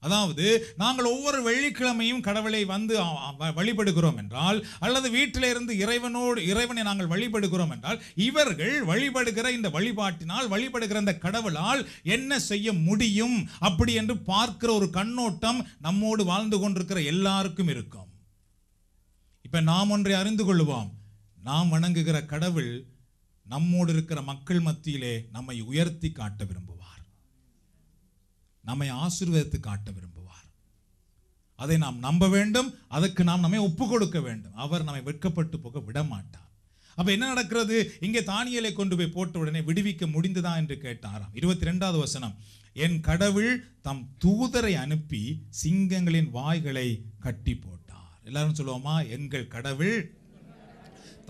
அதாவது நாங்கள் ஒவ்வொரு வெள்ளிக்கிழமையும் கடவுளை வந்து வழிபடுகிறோம் என்றால் அல்லது வீட்டிலிருந்து இறைவனோடு இறைவனை நாங்கள் வழிபடுகிறோம் என்றால் இவர்கள் வழிபடுகிற இந்த வழிபாட்டினால் வழிபடுகிற இந்த கடவுளால் என்ன செய்ய முடியும்? அப்படி என்று பார்க்கிற ஒரு கண்ணோட்டம் நம்மோடு வாழ்ந்து கொண்டிருக்கிற எல்லாருக்கும் இருக்கும். இப்ப நாம் ஒன்றை அறிந்து கொள்வோம் நாம் வணங்குகிற கடவுள் நம்மோடு இருக்கிற மக்கள் மத்தியிலே நம்மை உயர்த்தி காட்ட விரும்புவோம் நம்மை ஆசீர்வதித்து காட்ட விரும்புவார். அதை நாம் நம்ப வேண்டும் அதற்கு நாம் நம்மை ஒப்பு கொடுக்க வேண்டும். அவர் நம்மை வெட்கப்பட்டு போக விட மாட்டார் என்ன நடக்கிறது? இங்கே தானியலை கொண்டு போய் போட்ட உடனே விடுவிக்க முடிந்ததா என்று கேட்டாராம். இருபத்தி ரெண்டாவது வசனம் என் கடவுள் தம் தூதரை அனுப்பி சிங்கங்களின் வாய்களை கட்டி போட்டார். எல்லாரும் சொல்லுவோமா? எங்கள் கடவுள்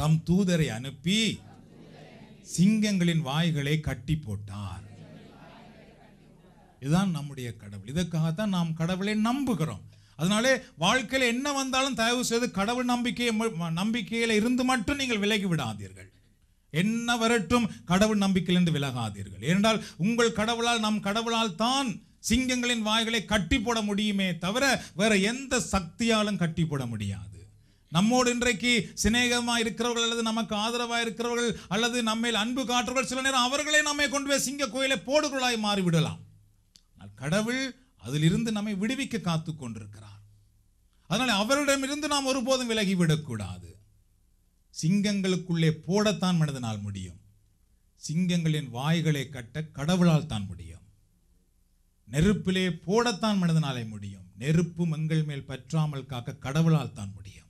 தம் தூதரை அனுப்பி சிங்கங்களின் வாய்களை கட்டி போட்டார். இதுதான் நம்முடைய கடவுள். இதற்காகத்தான் நாம் கடவுளை நம்புகிறோம். அதனாலே வாழ்க்கையில் என்ன வந்தாலும் தயவு செய்து கடவுள் நம்பிக்கையை ம- இருந்து மட்டும் நீங்கள் விலகி விடாதீர்கள். என்ன வரட்டும் கடவுள் நம்பிக்கையிலிருந்து விலகாதீர்கள். ஏனென்றால் உங்கள் கடவுளால் நம் கடவுளால் தான் சிங்கங்களின் வாய்களை கட்டி போட முடியுமே தவிர வேற எந்த சக்தியாலும் கட்டி போட முடியாது. நம்மோடு இன்றைக்கு சிநேகமாக இருக்கிறவர்கள் அல்லது நமக்கு ஆதரவாக இருக்கிறவர்கள் அல்லது நம்மேல் அன்பு காட்டுறவர்கள் சில நேரம் அவர்களே நம்மை கொண்டு போய் சிங்க கோயிலை போடுகளாய் மாறிவிடலாம். கடவுள் அதிலிருந்து நம்மை விடுவிக்க காத்து கொண்டிருக்கிறார். அதனால் அவரிடமிருந்து நாம் ஒருபோதும் விலகி விடக்கூடாது. சிங்கங்களுக்குள்ளே போடத்தான் மனிதனால் முடியும். சிங்கங்களின் வாய்களை கட்ட கடவுளால் தான் முடியும். நெருப்பிலே போடத்தான் மனிதனாலே முடியும். நெருப்பு மங்கள் மேல் பற்றாமல் காக்க கடவுளால் தான் முடியும்.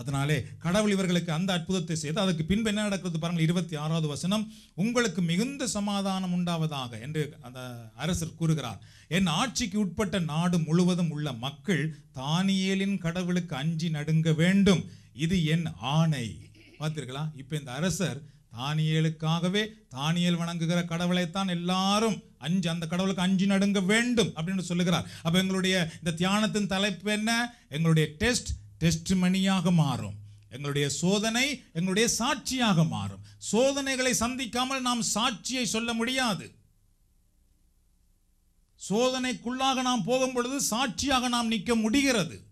அதனாலே கடவுள் இவர்களுக்கு அந்த அற்புதத்தை செய்து அதற்கு பின்பு என்ன நடக்கிறது பாருங்கள் இருபத்தி ஆறாவது வசனம் உங்களுக்கு மிகுந்த சமாதானம் உண்டாவதாக என்று அந்த அரசர் கூறுகிறார். என் ஆட்சிக்கு உட்பட்ட நாடு முழுவதும் உள்ள மக்கள் தானியலின் கடவுளுக்கு அஞ்சி நடுங்க வேண்டும். இது என் ஆணை. பார்த்தீர்களா? இப்போ இந்த அரசர் தானியலுக்காகவே தானியல் வணங்குகிற கடவுளைத்தான் எல்லாரும் அஞ்சு அந்த கடவுளுக்கு அஞ்சு நடுங்க வேண்டும் அப்படின்னு சொல்லுகிறார். அப்போ எங்களுடைய இந்த தியானத்தின் தலைப்பு என்ன? எங்களுடைய டெஸ்ட் டெஸ்ட் மணியாக மாறும். எங்களுடைய சோதனை எங்களுடைய சாட்சியாக மாறும். சோதனைகளை சந்திக்காமல் நாம் சாட்சியை சொல்ல முடியாது. சோதனைக்குள்ளாக நாம் போகும் பொழுது சாட்சியாக நாம் நிற்க முடிகிறது.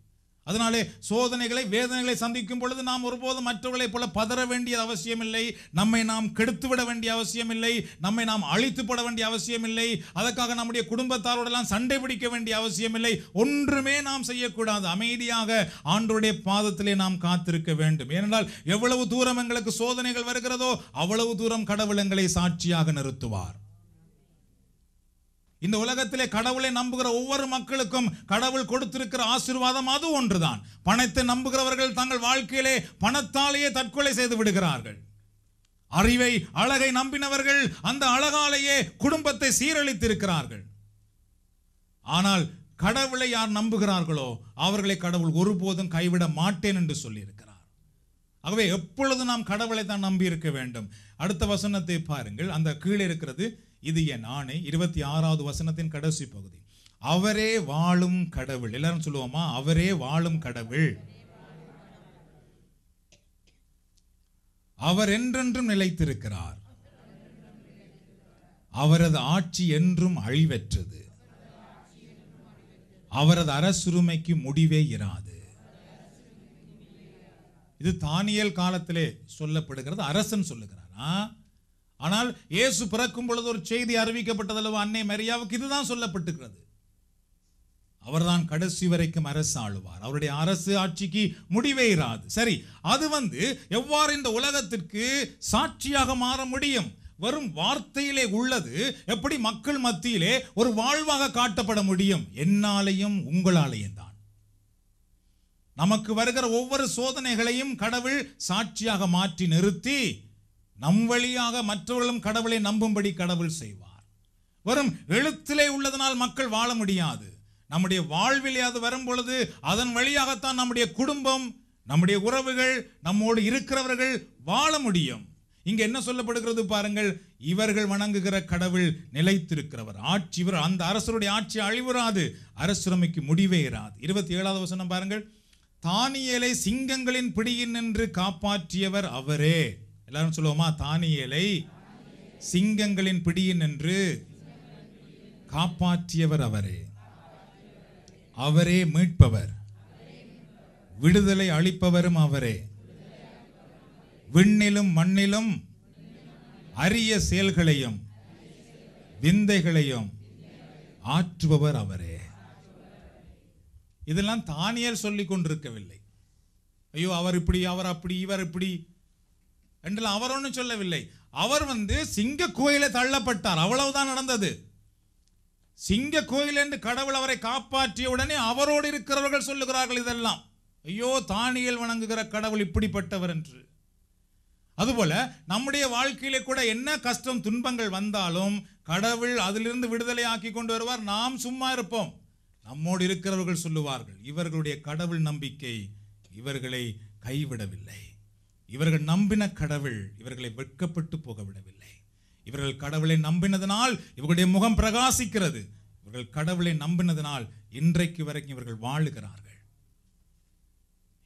அதனாலே சோதனைகளை வேதனைகளை சந்திக்கும் பொழுது நாம் ஒருபோதும் மற்றவர்களைப் போல பதற வேண்டிய அவசியமில்லை. நம்மை நாம் கெடுத்துவிட வேண்டிய அவசியமில்லை. நம்மை நாம் அழித்துப்பட வேண்டிய அவசியமில்லை. அதற்காக நம்முடைய குடும்பத்தாரோடெல்லாம் சண்டை பிடிக்க வேண்டிய அவசியமில்லை. ஒன்றுமே நாம் செய்யக்கூடாது. அமைதியாக ஆண்டோடைய பாதத்திலே நாம் காத்திருக்க வேண்டும். ஏனென்றால் எவ்வளவு தூரம் எங்களுக்கு சோதனைகள் வருகிறதோ அவ்வளவு தூரம் கடவுள் எங்களை சாட்சியாக நிறுத்துவார். இந்த உலகத்திலே கடவுளை நம்புகிற ஒவ்வொரு மக்களுக்கும் கடவுள் கொடுத்திருக்கிற ஆசீர்வாதம் அது ஒன்றுதான். பணத்தை நம்புகிறவர்கள் தங்கள் வாழ்க்கையிலே பணத்தாலேயே தற்கொலை செய்து விடுகிறார்கள். அறிவை அழகை நம்பினவர்கள் அந்த அழகாலேயே குடும்பத்தை சீரழித்திருக்கிறார்கள். ஆனால் கடவுளை யார் நம்புகிறார்களோ அவர்களை கடவுள் ஒருபோதும் கைவிட மாட்டேன் என்று சொல்லியிருக்கிறார். ஆகவே எப்பொழுது நாம் கடவுளை தான் நம்பி இருக்க வேண்டும்? அடுத்த வசனத்தை பாருங்கள். அந்த கீழே இருக்கிறது இது என் ஆணை இருபத்தி ஆறாவது வசனத்தின் கடைசி பகுதி. அவரே வாழும் கடவுள். எல்லாரும் சொல்லுவோமா? அவரே வாழும் கடவுள். அவர் என்றென்றும் நிலைத்திருக்கிறார். அவரது ஆட்சி என்றும் அழிவற்றது. அவரது அரசுரிமைக்கு முடிவே இராது. இது தானியல் காலத்திலே சொல்லப்படுகிறது அரசன் சொல்லுகிறார் ஆ? ஆனால் இயேசு பிறக்கும் பொழுது ஒரு செய்தி அறிவிக்கப்பட்டதல்லவா? அன்னை மரியாவுக்கு இதுதான் சொல்லப்பட்டிருக்கிறது. அவர்தான் கடைசி வரைக்கும் அரசு ஆளுவார் அவருடைய அரசு ஆட்சிக்கு முடிவே இராது. சரி அது வந்து எவ்வாறு இந்த உலகத்திற்கு சாட்சியாக மாற முடியும்? வெறும் வார்த்தையிலே உள்ளது. எப்படி மக்கள் மத்தியிலே ஒரு வாழ்வாக காட்டப்பட முடியும்? என்னாலையும் உங்களாலேயும் தான். நமக்கு வருகிற ஒவ்வொரு சோதனைகளையும் கடவுள் சாட்சியாக மாற்றி நிறுத்தி நம் வழியாக மற்றவர்களும் கடவுளை நம்பும்படி கடவுள் செய்வார். வரும் எழுத்திலே உள்ளதனால் மக்கள் வாழ முடியாது. நம்முடைய வாழ்விலே அது வரும் பொழுது அதன் வழியாகத்தான் நம்முடைய குடும்பம் நம்முடைய உறவுகள் நம்மோடு இருக்கிறவர்கள் வாழ முடியும். இங்க என்ன சொல்லப்படுகிறது பாருங்கள் இவர்கள் வணங்குகிற கடவுள் நிலைத்திருக்கிறவர். ஆட்சி இவர் அந்த அரசருடைய ஆட்சி அழிவுறாது அரசுரமைக்கு முடிவே இராது. இருபத்தி ஏழாவது வசனம் பாருங்கள் தானியலை சிங்கங்களின் பிடியின் நின்று காப்பாற்றியவர் அவரே. எல்லாரும் சொல்லுவோமா தானியலை சிங்கங்களின் பிடியின் என்று காப்பாற்றியவர் அவரே. அவரே மீட்பவர். விடுதலை அளிப்பவரும் அவரே. விண்ணிலும் மண்ணிலும் அரிய செயல்களையும் விந்தைகளையும் ஆற்றுபவர் அவரே. இதெல்லாம் தானியல் சொல்லிக் கொண்டிருக்கவில்லை. ஐயோ அவர் இப்படி அவர் அப்படி இவர் இப்படி என்றால் அவர் ஒன்றும் சொல்லவில்லை. அவர் வந்து சிங்க கோயில தள்ளப்பட்டார். அவ்வளவுதான் நடந்தது. சிங்க கோயில் என்று கடவுள் அவரை காப்பாற்றிய உடனே அவரோடு இருக்கிறவர்கள் சொல்லுகிறார்கள் இதெல்லாம். ஐயோ தானியல் வணங்குகிற கடவுள் இப்படிப்பட்டவர் என்று. அதுபோல நம்முடைய வாழ்க்கையிலே கூட என்ன கஷ்டம் துன்பங்கள் வந்தாலும் கடவுள் அதிலிருந்து விடுதலை ஆக்கி கொண்டு வருவார். நாம் சும்மா இருப்போம். நம்மோடு இருக்கிறவர்கள் சொல்லுவார்கள் இவர்களுடைய கடவுள் நம்பிக்கை இவர்களை கைவிடவில்லை. இவர்கள் நம்பின கடவுள் இவர்களை வெட்கப்பட்டு போக விடவில்லை இவர்கள் கடவுளை நம்பினதனால் இவர்களுடைய முகம் பிரகாசிக்கிறது. இவர்கள் கடவுளை நம்பினதனால் இன்றைக்கு வரைக்கும் இவர்கள் வாழுகிறார்கள்.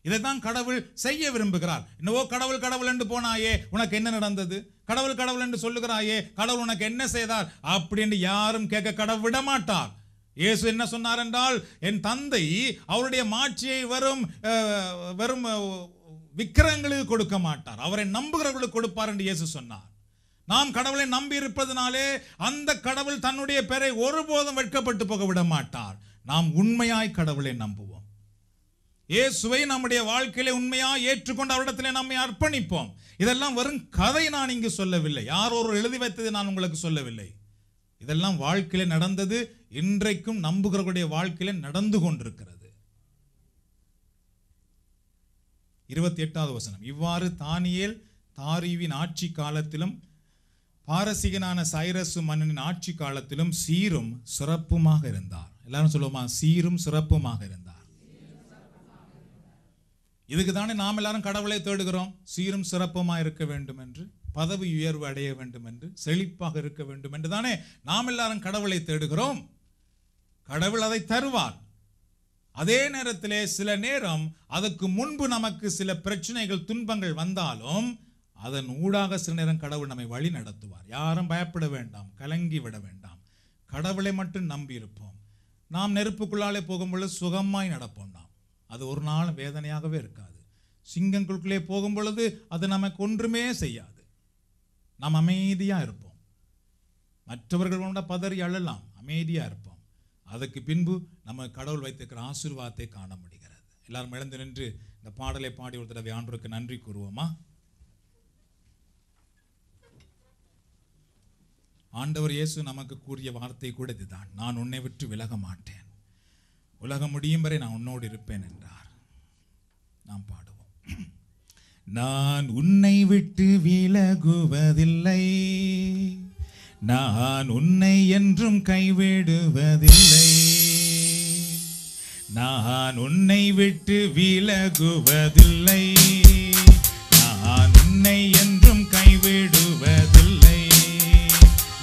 இதைத்தான் கடவுள் செய்ய விரும்புகிறார். என்னவோ கடவுள் கடவுள் என்று போனாயே உனக்கு என்ன நடந்தது? கடவுள் கடவுள் என்று சொல்லுகிறாயே கடவுள் உனக்கு என்ன செய்தார்? அப்படின்னு யாரும் கேட்க கடவுள் விட மாட்டார் இயேசு என்ன சொன்னார் என்றால் என் தந்தை அவருடைய மாட்சியை வரும் அஹ், வெறும் விக்கிரங்களுக்கு கொடுக்க மாட்டார். அவரை நம்புகிறவர்களுக்கு கொடுப்பார் என்று இயேசு சொன்னார். நாம் கடவுளை நம்பி இருப்பதனாலே அந்த கடவுள் தன்னுடைய பெயரை ஒருபோதும் வெட்கப்பட்டு போக விட மாட்டார். நாம் உண்மையாய் கடவுளை நம்புவோம். இயேசுவை நம்முடைய வாழ்க்கையிலே உண்மையாக ஏற்றுக்கொண்டு அவரிடத்திலே நம்மை அர்ப்பணிப்போம். இதெல்லாம் வெறும் கதை நான் இங்கு சொல்லவில்லை. யாரோ ஒரு எழுதி வைத்தது நான் உங்களுக்கு சொல்லவில்லை. இதெல்லாம் வாழ்க்கையில நடந்தது இன்றைக்கும் நம்புகிறவருடைய வாழ்க்கையில நடந்து கொண்டிருக்கிறது. இருபத்தி எட்டாவது வசனம். இவ்வாறு தானியேல் தாரீவின் ஆட்சி காலத்திலும் பாரசீகனான சைரசு மன்னனின் ஆட்சி காலத்திலும் சீரும் சிறப்புமாக இருந்தார். எல்லாரும் சொல்லுவோமா? சீரும் சிறப்புமாக இருந்தார். இதுக்கு தானே நாம் எல்லாரும் கடவுளை தேடுகிறோம். சீரும் சிறப்புமாக இருக்க வேண்டும் என்று பதவி உயர்வு அடைய வேண்டும் என்று செழிப்பாக இருக்க வேண்டும் என்று தானே நாம் எல்லாரும் கடவுளை தேடுகிறோம். கடவுள் அதை தருவார். அதே நேரத்திலே சில நேரம் அதற்கு முன்பு நமக்கு சில பிரச்சனைகள் துன்பங்கள் வந்தாலும் அதன் ஊடாக சில நேரம் கடவுள் நம்மை வழி நடத்துவார். யாரும் பயப்பட வேண்டாம் கலங்கி விட வேண்டாம். கடவுளை மட்டும் நம்பி இருப்போம். நாம் நெருப்புக்குள்ளாலே போகும்பொழுது சுகமாய் நடப்போம் நாம். அது ஒரு நாள் வேதனையாகவே இருக்காது. சிங்கங்களுக்குள்ளே போகும் பொழுது அது நமக்கு ஒன்றுமே செய்யாது. நாம் அமைதியாக இருப்போம். மற்றவர்கள் கொண்ட பதறி அழலாம். அமைதியாக இருப்போம். அதுக்கு பின்பு நம்ம கடவுள் வைத்திருக்கிற ஆசீர்வாதத்தை காண முடிகிறது. எல்லாரும் இழந்து நின்று இந்த பாடலை பாடி ஒரு தடவை ஆண்டோருக்கு நன்றி கூறுவோமா? ஆண்டவர் இயேசு நமக்கு கூறிய வார்த்தை கூட இதுதான். நான் உன்னை விட்டு விலக மாட்டேன். உலகம் முடியும் வரை நான் உன்னோடு இருப்பேன் என்றார். நாம் பாடுவோம். நான் உன்னை விட்டு விலகுவதில்லை. நான் உன்னை என்றும் கைவிடுவதில்லை. நான் உன்னை விட்டு விலகுவதில்லை. நான் உன்னை என்றும் கைவிடுவதில்லை.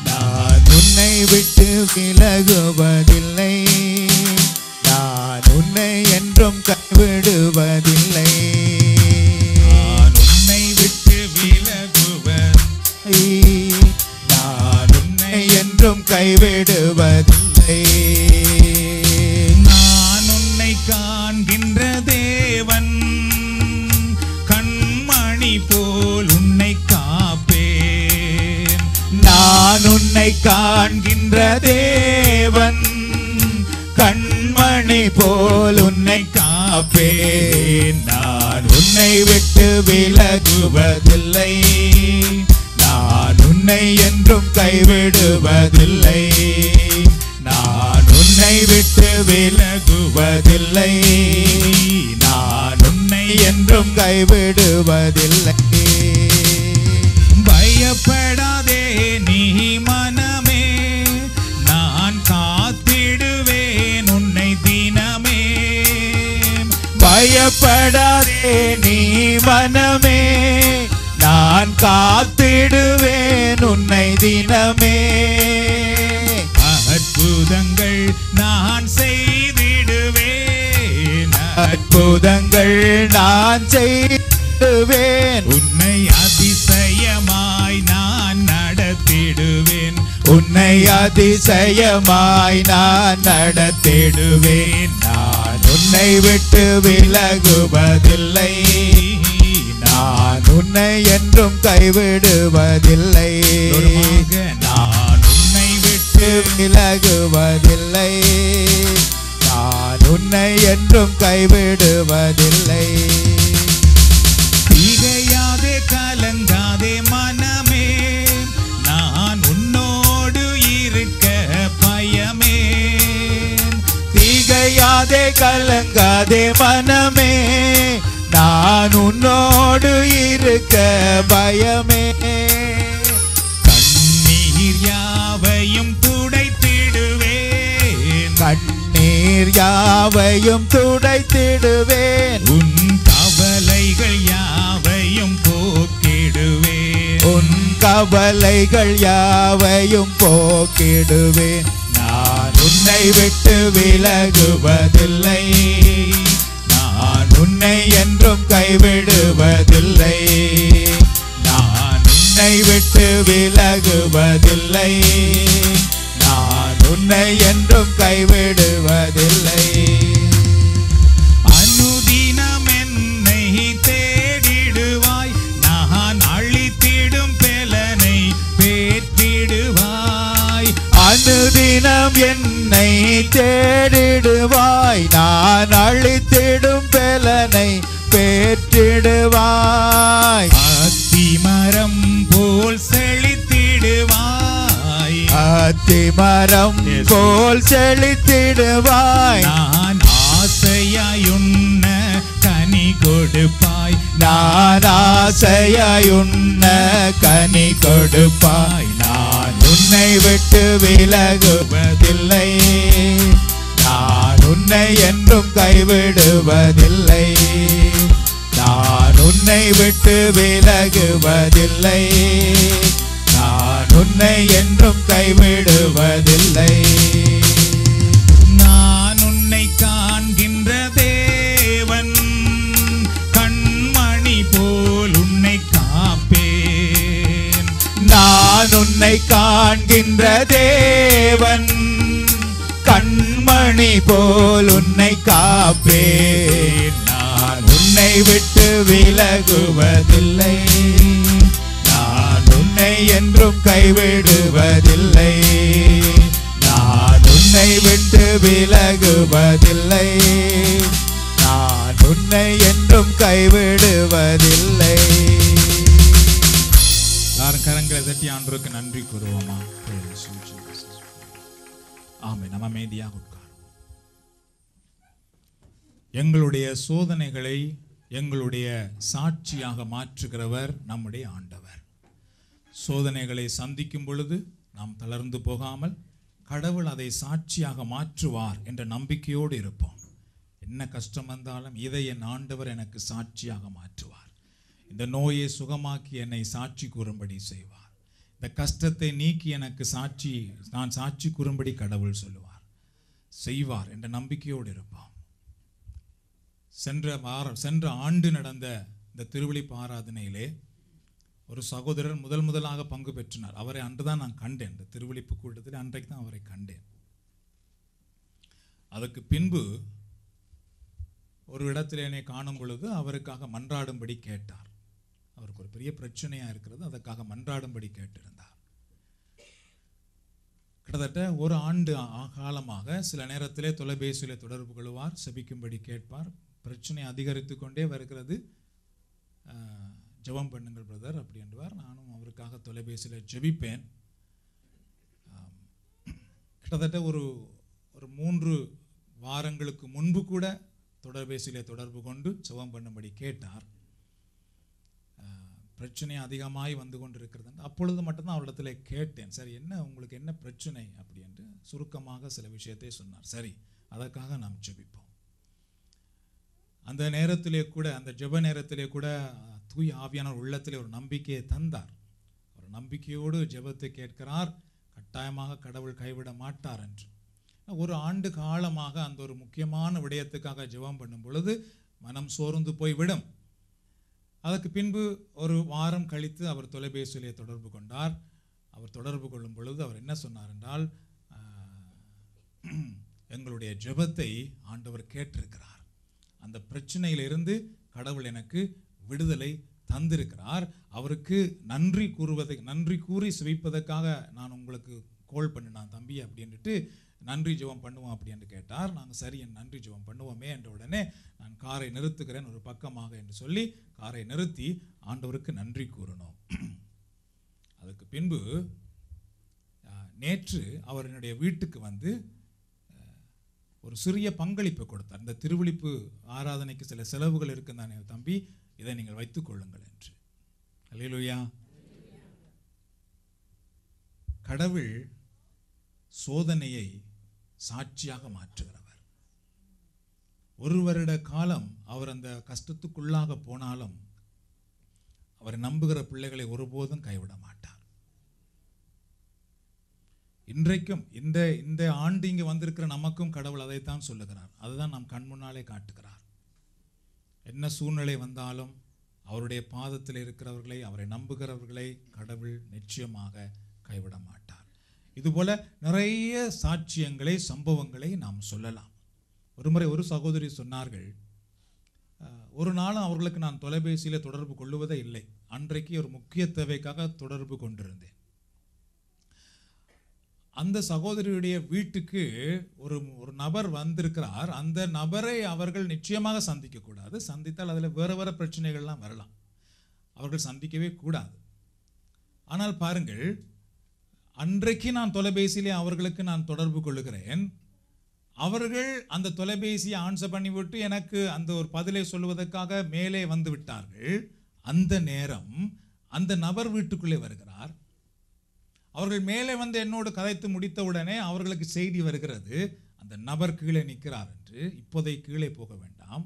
நான் உன்னை விட்டு விலகுவதில்லை. நான் உன்னை என்றும் கைவிடுவதில்லை. என்றும் கைவிடுவதில்லை. நான் உன்னை காண்கின்ற தேவன் கண்மணி போல் உன்னை காப்பேன். நான் உன்னை காண்கின்ற தேவன் கண்மணி போல் உன்னை காப்பேன். நான் உன்னை விட்டு விலகுவதில்லை. என்னை என்றும் கைவிடுவதில்லை. நான் உன்னை விட்டு விலகுவதில்லை. நான் உன்னை என்றும் கைவிடுவதில்லை. பயப்படாதே நீ மனமே. நான் காத்திடுவேன் உன்னை தினமே. பயப்படாதே நீ மனமே. நான் காத்து உன்னை தினமே. அற்புதங்கள் நான் செய்திடுவேன். அற்புதங்கள் நான் செய்துவேன். உன்னை அதிசயமாய் நான் நடத்திடுவேன். உன்னை அதிசயமாய் நான் நடத்திடுவேன். நான் உன்னை விட்டு விலகுவதில்லை. உன்னை என்றும் கைவிடுவதில்லை. நான் உன்னை விட்டு விலகுவதில்லை. நான் உன்னை என்றும் கைவிடுவதில்லை. திகையாதே கலங்காதே மனமே. நான் உன்னோடு இருக்க பயமே. தீகையாதே கலங்காதே மனமே. நான் உன்னோடு இருக்க பயமே. கண்ணீர் யாவையும் துடைத்திடுவேன். கண்ணீர் யாவையும் துடைத்திடுவேன். உன் கவலைகள் யாவையும் போக்கிடுவேன். உன் கவலைகள் யாவையும் போக்கிடுவேன். நான் உன்னை விட்டு விலகுவதில்லை. உன்னை என்றும் கைவிடுவதில்லை. நான் உன்னை விட்டு விலகுவதில்லை. நான் உன்னை என்றும் கைவிடுவதில்லை. அனுதினம் என்னை தேடிடுவாய். நான் அழித்திடும் பெலனை பேற்றிடுவாய். பெற்றிடுவாய் அத்திமரம் போல் செழித்திடுவாய். அத்திமரம் Yes. போல் செழித்திடுவாய். நான் ஆசையாயுண்ண கனி கொடுப்பாய். நான் ஆசையாயுண்ண கனி கொடுப்பாய். நான் உன்னை விட்டு விலகுவதில்லை. நான் உன்னை என்றும் கைவிடுவதில்லை. நான் உன்னை விட்டு விலகுவதில்லை. நான் உன்னை என்றும் கைவிடுவதில்லை. நான் உன்னை காண்கின்ற தேவன் கண்மணி போல் உன்னை காப்பேன். நான் உன்னை காண்கின்ற தேவன் மணி போல் உன்னை காப்பேன். நான் உன்னை விட்டு விலகுவதில்லை. நான் உன்னை என்றும் கைவிடுவதில்லை. நான் உன்னை விட்டு விலகுவதில்லை. நான் உன்னை என்றும் கைவிடுவதில்லை. எல்லாரும் கரங்களை தட்டி ஆண்டவருக்கு நன்றி கூறுவோமா? ஆமே நம்ம அமைதியாக எங்களுடைய சோதனைகளை எங்களுடைய சாட்சியாக மாற்றுகிறவர் நம்முடைய ஆண்டவர். சோதனைகளை சந்திக்கும் பொழுது நாம் தளர்ந்து போகாமல் கடவுள் அதை சாட்சியாக மாற்றுவார் என்ற நம்பிக்கையோடு இருப்போம். என்ன கஷ்டம் வந்தாலும் இதை என் ஆண்டவர் எனக்கு சாட்சியாக மாற்றுவார். இந்த நோயை சுகமாக்கி என்னை சாட்சி கூறும்படி செய்வார். இந்த கஷ்டத்தை நீக்கி எனக்கு சாட்சி நான் சாட்சி கூறும்படி கடவுள் சொல்லுவார். செய்வார் என்ற நம்பிக்கையோடு இருப்போம். சென்ற வாரம் சென்ற ஆண்டு நடந்த இந்த திருவிழிப்பு ஆராதனையிலே ஒரு சகோதரர் முதல் முதலாக பங்கு பெற்றினார். அவரை அன்று தான் நான் கண்டேன். இந்த திருவிழிப்பு கூட்டத்தில் அன்றைக்கு தான் அவரை கண்டேன். அதுக்கு பின்பு ஒரு இடத்தில் என்னை காணும் பொழுது அவருக்காக மன்றாடும்படி கேட்டார். அவருக்கு ஒரு பெரிய பிரச்சனையாக இருக்கிறது. அதற்காக மன்றாடும்படி கேட்டிருந்தார். கிட்டத்தட்ட ஒரு ஆண்டு காலமாக சில நேரத்திலே தொலைபேசியில் தொடர்பு கொள்வார் செபிக்கும்படி கேட்பார். பிரச்சனை அதிகரித்து கொண்டே வருகிறது ஜெபம் பண்ணுங்கள் பிரதர் அப்படி என்றுவார். நானும் அவருக்காக தொலைபேசியில் ஜெபிப்பேன். கிட்டத்தட்ட ஒரு ஒரு மூன்று வாரங்களுக்கு முன்பு கூட தொலைபேசியில் தொடர்பு கொண்டு ஜெபம் பண்ணும்படி கேட்டார். பிரச்சனை அதிகமாகி வந்து கொண்டிருக்கிறது என்று அப்பொழுது மட்டும்தான் அவரிடத்தில் கேட்டேன். சரி என்ன உங்களுக்கு என்ன பிரச்சனை? அப்படி என்று சுருக்கமாக சில விஷயத்தை சொன்னார். சரி அதற்காக நாம் ஜெபிப்போம். அந்த நேரத்திலே கூட அந்த ஜெப நேரத்திலே கூட தூய் ஆவியானவர் உள்ளத்திலே ஒரு நம்பிக்கையை தந்தார். ஒரு நம்பிக்கையோடு ஜெபத்தை கேட்கிறார். கட்டாயமாக கடவுள் கைவிட மாட்டார் என்று. ஒரு ஆண்டு காலமாக அந்த ஒரு முக்கியமான விடயத்துக்காக ஜெபம் பண்ணும் பொழுது மனம் சோர்ந்து போய்விடும். அதற்கு பின்பு ஒரு வாரம் கழித்து அவர் தொலைபேசியிலே தொடர்பு கொண்டார். அவர் தொடர்பு கொள்ளும் பொழுது அவர் என்ன சொன்னார் என்றால் எங்களுடைய ஜெபத்தை ஆண்டவர் கேட்டிருக்கிறார். அந்த பிரச்சனையிலிருந்து கடவுள் எனக்கு விடுதலை தந்திருக்கிறார். அவருக்கு நன்றி கூறுவதை நன்றி கூறி சுவைப்பதற்காக நான் உங்களுக்கு கோல் பண்ணினான் தம்பி அப்படின்ட்டு நன்றி ஜெபம் பண்ணுவோம் அப்படின்னு கேட்டார். நாங்கள் சரி என் நன்றி ஜெபம் பண்ணுவோமே என்ற உடனே நான் காரை நிறுத்துகிறேன் ஒரு பக்கமாக என்று சொல்லி காரை நிறுத்தி ஆண்டவருக்கு நன்றி கூறணும் அதுக்கு பின்பு நேற்று அவர் என்னுடைய வீட்டுக்கு வந்து ஒரு சிறிய பங்களிப்பு கொடுத்தார். இந்த திருவிழிப்பு ஆராதனைக்கு சில செலவுகள் இருக்குதானே தம்பி இதை நீங்கள் வைத்துக் கொள்ளுங்கள் என்று. அல்லேலூயா. கடவுள் சோதனையை சாட்சியாக மாற்றுகிறவர். ஒரு வருட காலம் அவர் அந்த கஷ்டத்துக்குள்ளாக போனாலும் அவரை நம்புகிற பிள்ளைகளை ஒருபோதும் கைவிட மாட்டார். இன்றைக்கும் இந்த இந்த ஆண்டு இங்கே வந்திருக்கிற நமக்கும் கடவுள் அதைத்தான் சொல்லுகிறார். அதுதான் நம் கண் முன்னாலே காட்டுகிறார். என்ன சூழ்நிலை வந்தாலும் அவருடைய பாதத்தில் இருக்கிறவர்களை அவரை நம்புகிறவர்களை கடவுள் நிச்சயமாக கைவிட மாட்டார். இதுபோல நிறைய சாட்சியங்களை சம்பவங்களை நாம் சொல்லலாம். ஒருமுறை ஒரு சகோதரி சொன்னார்கள் ஒரு நாளும் அவர்களுக்கு நான் தொலைபேசியில் தொடர்பு கொள்ளுவதே இல்லை. அன்றைக்கு ஒரு முக்கிய தேவைக்காக தொடர்பு கொண்டிருந்தேன். அந்த சகோதரியுடைய வீட்டுக்கு ஒரு ஒரு நபர் வந்திருக்கிறார். அந்த நபரை அவர்கள் நிச்சயமாக சந்திக்கக்கூடாது சந்தித்தால் அதில் வேறு வேறு பிரச்சனைகள்லாம் வரலாம். அவர்கள் சந்திக்கவே கூடாது. ஆனால் பாருங்கள் அன்றைக்கு நான் தொலைபேசியிலே அவர்களுக்கு நான் தொடர்பு கொள்ளுகிறேன். அவர்கள் அந்த தொலைபேசியை ஆன்சர் பண்ணிவிட்டு எனக்கு அந்த ஒரு பதிலை சொல்லுவதற்காக மேலே வந்து விட்டார்கள். அந்த நேரம் அந்த நபர் வீட்டுக்குள்ளே வருகிறார். அவர்கள் மேலே வந்து என்னோடு கதைத்து முடித்தவுடனே அவர்களுக்கு செய்தி வருகிறது. அந்த நபர் கீழே நிற்கிறார் என்று இப்போதை கீழே போக வேண்டாம்.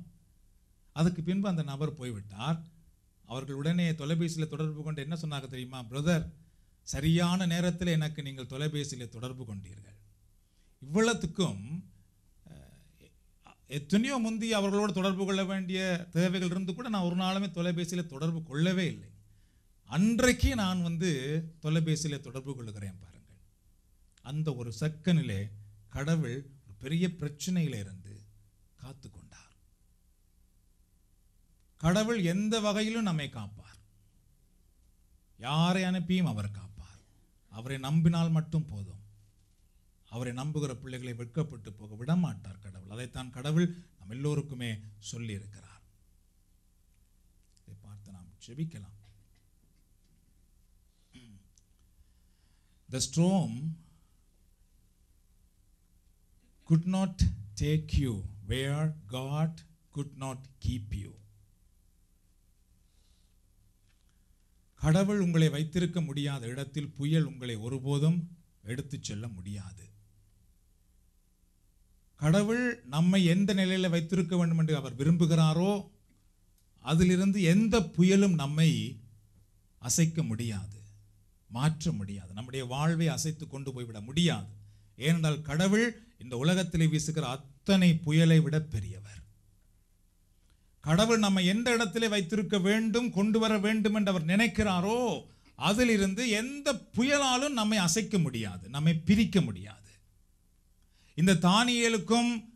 அதுக்கு பின்பு அந்த நபர் போய்விட்டார். அவர்கள் உடனே தொலைபேசியில் தொடர்பு கொண்டு என்ன சொன்னாங்க தெரியுமா? பிரதர் சரியான நேரத்தில் எனக்கு நீங்கள் தொலைபேசியில் தொடர்பு கொண்டீர்கள். இவ்வளத்துக்கும் எத்தனையோ முந்தி அவர்களோடு தொடர்பு கொள்ள வேண்டிய தேவைகள் இருந்து கூட நான் ஒரு நாளுமே தொலைபேசியில் தொடர்பு கொள்ளவே இல்லை. அன்றைக்கு நான் வந்து தொலைபேசியில் தொடர்பு கொள்கிறேன் பாருங்கள். அந்த ஒரு செகண்டிலே கடவுள் ஒரு பெரிய பிரச்சனையிலிருந்து காத்து கொண்டார். கடவுள் எந்த வகையிலும் நம்மை காப்பார். யாரை அனுப்பியும் அவர் காப்பார். அவரை நம்பினால் மட்டும் போதும். அவரை நம்புகிற பிள்ளைகளை வெட்கப்பட்டு போக விட மாட்டார் கடவுள். அதைத்தான் கடவுள் நம் எல்லோருக்குமே சொல்லியிருக்கிறார். இதை பார்த்து நாம் செபிக்கலாம் The storm could not take you where God could not keep you. கடவுள் உங்களை வைத்திருக்க முடியாத இடத்தில் புயல் உங்களை ஒருபோதும் எடுத்துச் செல்ல முடியாது கடவுள் நம்மை எந்த நிலையில் வைத்திருக்க வேண்டும் என்று அவர் விரும்புகிறாரோ அதிலிருந்து எந்த புயலும் நம்மை அசைக்க முடியாது மாற்ற முடியாது. நம்முடைய வாழ்வை அசைத்து கொண்டு போய்விட முடியாது. ஏனென்றால் கடவுள் இந்த உலகத்திலே வீசுகிற அத்தனை புயலை விட பெரியவர். கடவுள் நம்ம எந்த இடத்திலே வைத்திருக்க வேண்டும் கொண்டு வர வேண்டும் என்று அவர் நினைக்கிறாரோ அதிலிருந்து எந்த புயலாலும் நம்மை அசைக்க முடியாது நம்மை பிரிக்க முடியாது. இந்த தானியலுக்கும்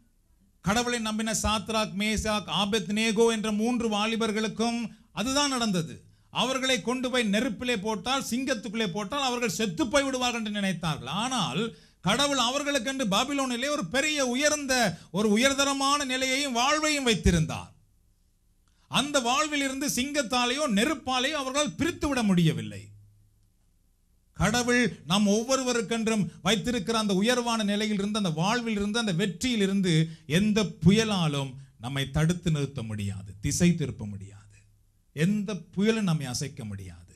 கடவுளை நம்பின சாத்ராக் மேசாக் ஆபத் நேகோ என்ற மூன்று வாலிபர்களுக்கும் அதுதான் நடந்தது. அவர்களை கொண்டு போய் நெருப்பிலே போட்டால் சிங்கத்துக்குள்ளே போட்டால் அவர்கள் செத்து போய் விடுவார்கள் என்று நினைத்தார்கள். ஆனால் கடவுள் அவர்களுக்கென்று பாபிலோனிலே ஒரு பெரிய உயர்ந்த ஒரு உயர்தரமான நிலையையும் வாழ்வையும் வைத்திருந்தார். அந்த வாழ்வில் இருந்து சிங்கத்தாலேயோ நெருப்பாலேயோ அவர்களால் பிரித்து விட முடியவில்லை. கடவுள் நாம் ஒவ்வொருவருக்கென்றும் வைத்திருக்கிற அந்த உயர்வான நிலையில் இருந்து அந்த வாழ்வில் இருந்து அந்த வெற்றியில் இருந்து எந்த புயலாலும் நம்மை தடுத்து நிறுத்த முடியாது திசை திருப்ப முடியாது. எந்த புயலும் நம்மை அசைக்க முடியாது.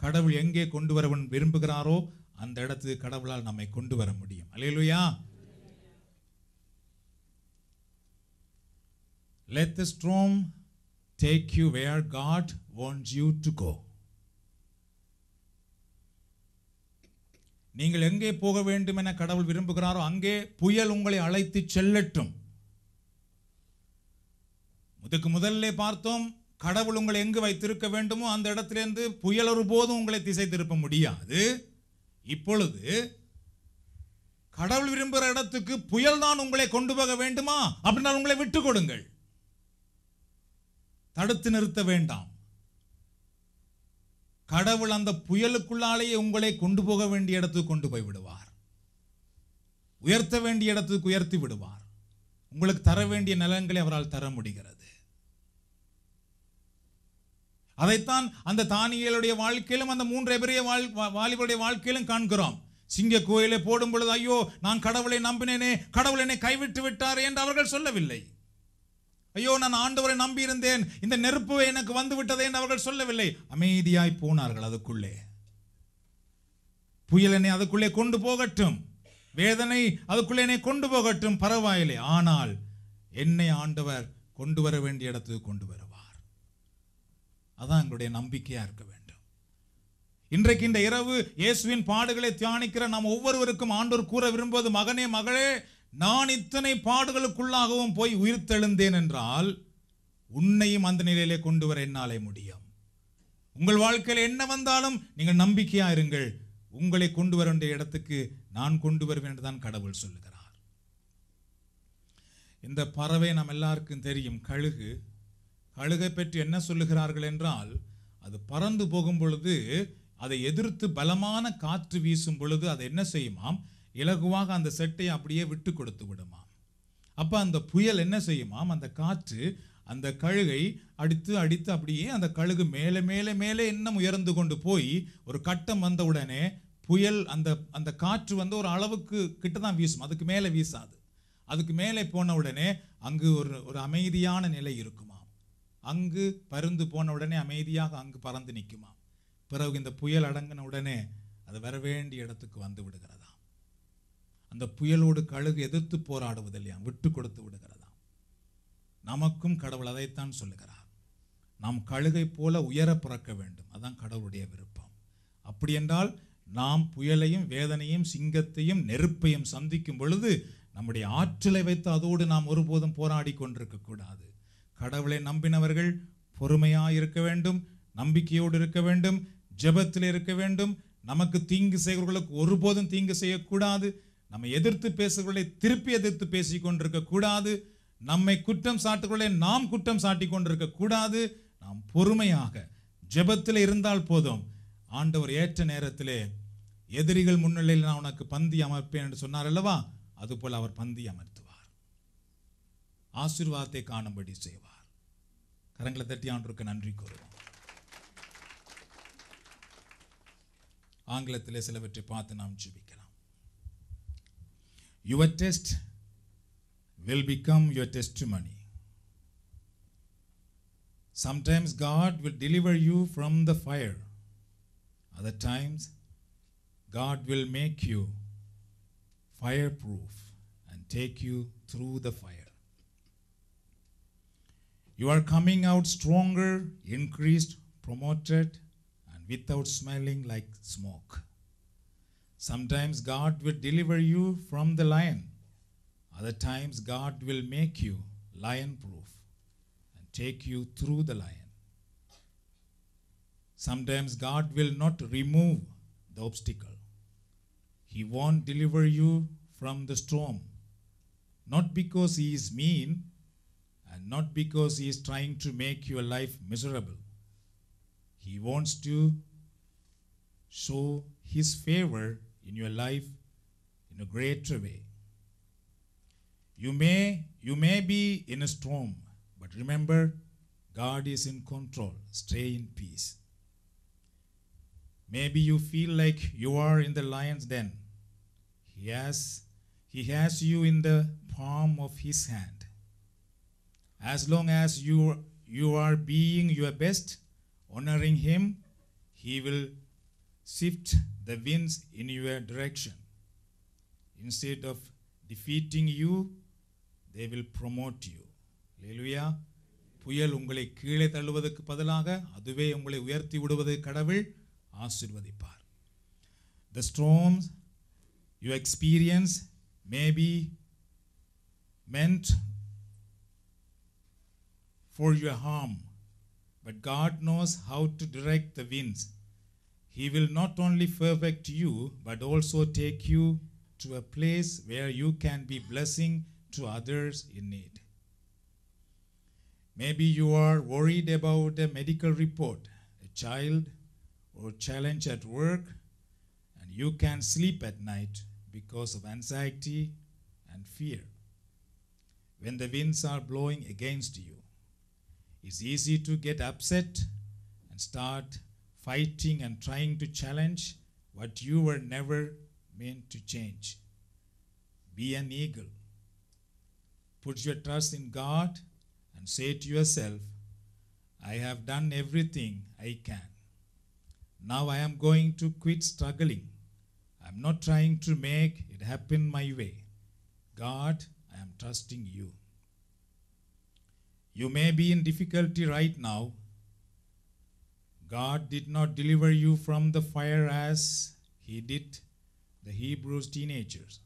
கடவுள் எங்கே கொண்டு வரவன் விரும்புகிறாரோ அந்த இடத்துக்கு கடவுளால் நம்மை கொண்டு வர முடியும். Hallelujah let the storm take you where God wants you to go நீங்கள் எங்கே போக வேண்டும் என கடவுள் விரும்புகிறாரோ அங்கே புயல் உங்களை அழைத்து செல்லட்டும். இதுக்கு முதல்ல பார்த்தோம் கடவுள் உங்களை எங்கு வைத்திருக்க வேண்டுமோ அந்த இடத்திலேருந்து புயல் ஒருபோதும் உங்களை திசை திருப்ப முடியாது. இப்பொழுது கடவுள் விரும்புகிற இடத்துக்கு புயல் தான் உங்களை கொண்டு போக வேண்டுமா? அப்படின்னா உங்களை விட்டு கொடுங்கள். தடுத்து நிறுத்த வேண்டாம். கடவுள் அந்த புயலுக்குள்ளாலேயே உங்களை கொண்டு போக வேண்டிய இடத்துக்கு கொண்டு போய் விடுவார். உயர்த்த வேண்டிய இடத்துக்கு உயர்த்தி விடுவார். உங்களுக்கு தர வேண்டிய நலன்களை அவரால் தர முடிகிறது. அதைத்தான் அந்த தானியலுடைய வாழ்க்கையிலும் அந்த மூன்று எபிரிய வாழ் வா- வாலிபருடைய வாழ்க்கையிலும் காண்கிறோம். சிங்க கோயிலை போடும் பொழுது ஐயோ நான் கடவுளை நம்பினேனே கடவுள் என்னை கைவிட்டு விட்டார் என்று அவர்கள் சொல்லவில்லை. ஐயோ நான் ஆண்டவரை நம்பியிருந்தேன் இந்த நெருப்பு எனக்கு வந்து விட்டதே என்று அவர்கள் சொல்லவில்லை. அமைதியாய் போனார்கள் அதுக்குள்ளே. புயல் என்னை அதுக்குள்ளே கொண்டு போகட்டும். வேதனை அதுக்குள்ளே என்னை கொண்டு போகட்டும் பரவாயில்லை. ஆனால் என்னை ஆண்டவர் கொண்டு வர வேண்டிய இடத்துக்கு கொண்டு வரும் அதான் எங்களுடைய நம்பிக்கையாக இருக்க வேண்டும். இன்றைக்கு இந்த இரவு இயேசுவின் பாடுகளை தியானிக்கிற நாம் ஒவ்வொருவருக்கும் ஆண்டோர் கூற விரும்புவது மகனே மகளே நான் இத்தனை பாடுகளுக்குள்ளாகவும் போய் உயிர்த்தெழுந்தேன் என்றால் உன்னையும் அந்த நிலையிலே கொண்டு வர என்னாலே முடியும். உங்கள் வாழ்க்கையில் என்ன வந்தாலும் நீங்கள் நம்பிக்கையாக இருங்கள். உங்களை கொண்டு வர வேண்டிய இடத்துக்கு நான் கொண்டு வருவேன் என்று தான் கடவுள் சொல்லுகிறார். இந்த பறவை நம்ம எல்லாருக்கும் தெரியும் கழுகு. கழுகை பற்றி என்ன சொல்லுகிறார்கள் என்றால் அது பறந்து போகும் பொழுது அதை எதிர்த்து பலமான காற்று வீசும் பொழுது அதை என்ன செய்யுமாம்? இலகுவாக அந்த செட்டை அப்படியே விட்டு கொடுத்து விடுமாம். அப்போ அந்த புயல் என்ன செய்யுமாம்? அந்த காற்று அந்த கழுகை அடித்து அடித்து அப்படியே அந்த கழுகு மேலே மேலே மேலே இன்னும் உயர்ந்து கொண்டு போய் ஒரு கட்டம் வந்த உடனே புயல் அந்த அந்த காற்று வந்து ஒரு அளவுக்கு கிட்ட தான் வீசும். அதுக்கு மேலே வீசாது. அதுக்கு மேலே போன உடனே அங்கு ஒரு ஒரு அமைதியான நிலை இருக்கும். அங்கு பருந்து போன உடனே அமைதியாக அங்கு பறந்து நிற்குமாம். பிறகு இந்த புயல் அடங்கின உடனே அது வர வேண்டிய இடத்துக்கு வந்து விடுகிறதாம். அந்த புயலோடு கழுகு எதிர்த்து போராடுவதில்லையா? விட்டு கொடுத்து விடுகிறதாம். நமக்கும் கடவுள் அதைத்தான் சொல்லுகிறார். நாம் கழுகை போல உயர பிறக்க வேண்டும். அதான் கடவுளுடைய விருப்பம். அப்படி என்றால் நாம் புயலையும் வேதனையும் சிங்கத்தையும் நெருப்பையும் சந்திக்கும் பொழுது நம்முடைய ஆற்றலை வைத்து அதோடு நாம் ஒருபோதும் போராடி கொண்டிருக்க கூடாது. கடவுளை நம்பினவர்கள் பொறுமையாக இருக்க வேண்டும் நம்பிக்கையோடு இருக்க வேண்டும் ஜெபத்தில் இருக்க வேண்டும். நமக்கு தீங்கு செய்கிறவர்களுக்கு ஒருபோதும் தீங்கு செய்யக்கூடாது. நம்ம எதிர்த்து பேசுகிறவர்களை திருப்பி எதிர்த்து பேசி கொண்டிருக்க கூடாது. நம்மை குற்றம் சாட்டுகிறவர்களை நாம் குற்றம் சாட்டி கொண்டிருக்க கூடாது. நாம் பொறுமையாக ஜெபத்தில் இருந்தால் போதும். ஆண்டவர் ஏற்ற நேரத்திலே எதிரிகள் முன்னிலையில் நான் உனக்கு பந்தி அமர்ப்பேன் என்று சொன்னார் அல்லவா? அதுபோல் அவர் பந்தி அமர்த்துவார். ஆசீர்வாதத்தை காணும்படி செய்வார் கரங்களை தட்டி ஆண்டவருக்கு நன்றி கூறுவோம் ஆங்கிலத்திலே சிலவற்றை பார்த்து நாம் ஜெபிக்கலாம் your test will become your testimony. Sometimes God will deliver you from the fire. Other times, God will make you fireproof and take you through the fire. You are coming out stronger, increased, promoted, and without smelling like smoke. Sometimes God will deliver you from the lion. Other times, God will make you lion proof and take you through the lion. Sometimes, God will not remove the obstacle. He won't deliver you from the storm. Not because He is mean not because He is trying to make your life miserable. He wants to show His favor in your life in a greater way. You may you may be in a storm, but remember God is in control. Stay in peace. Maybe you feel like you are in the lion's den. He has he has you in the palm of his hand. As long as you you are being your best, honoring him, he will shift the winds in your direction. Instead of defeating you, they will promote you. Hallelujah. புயல் உங்களை கீழே தள்ளுவதற்கு பதிலாக அதுவே உங்களை உயர்த்தி விடுவதை கடவுள் ஆசிர்வதிப்பார் The storms you experience may be meant for your harm, but God knows how to direct the winds. He will not only perfect you, but also take you to a place where you can be blessing to others in need. Maybe you are worried about a medical report, a child, or challenge at work, and you can't sleep at night because of anxiety and fear. When the winds are blowing against you, it's easy to get upset and start fighting and trying to challenge what you were never meant to change. Be an eagle. Put your trust in God and say to yourself, I have done everything I can. Now I am going to quit struggling. I'm not trying to make it happen my way. God, I am trusting you. You may be in difficulty right now. God did not deliver you from the fire as He did the Hebrews teenagers.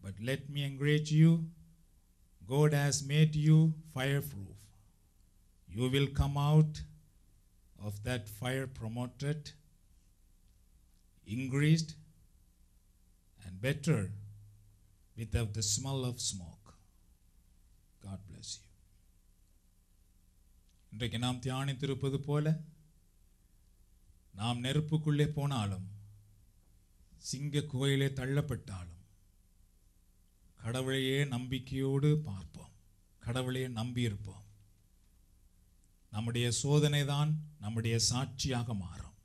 But let me encourage you God has made you fireproof. You will come out of that fire promoted, increased, and better without the smell of smoke. இன்றைக்கு நாம் தியானித்திருப்பது போல நாம் நெருப்புக்குள்ளே போனாலும் சிங்க குகையிலே தள்ளப்பட்டாலும் கடவுளையே நம்பிக்கையோடு பார்ப்போம். கடவுளையே நம்பியிருப்போம். நம்முடைய சோதனை தான் நம்முடைய சாட்சியாக மாறும்.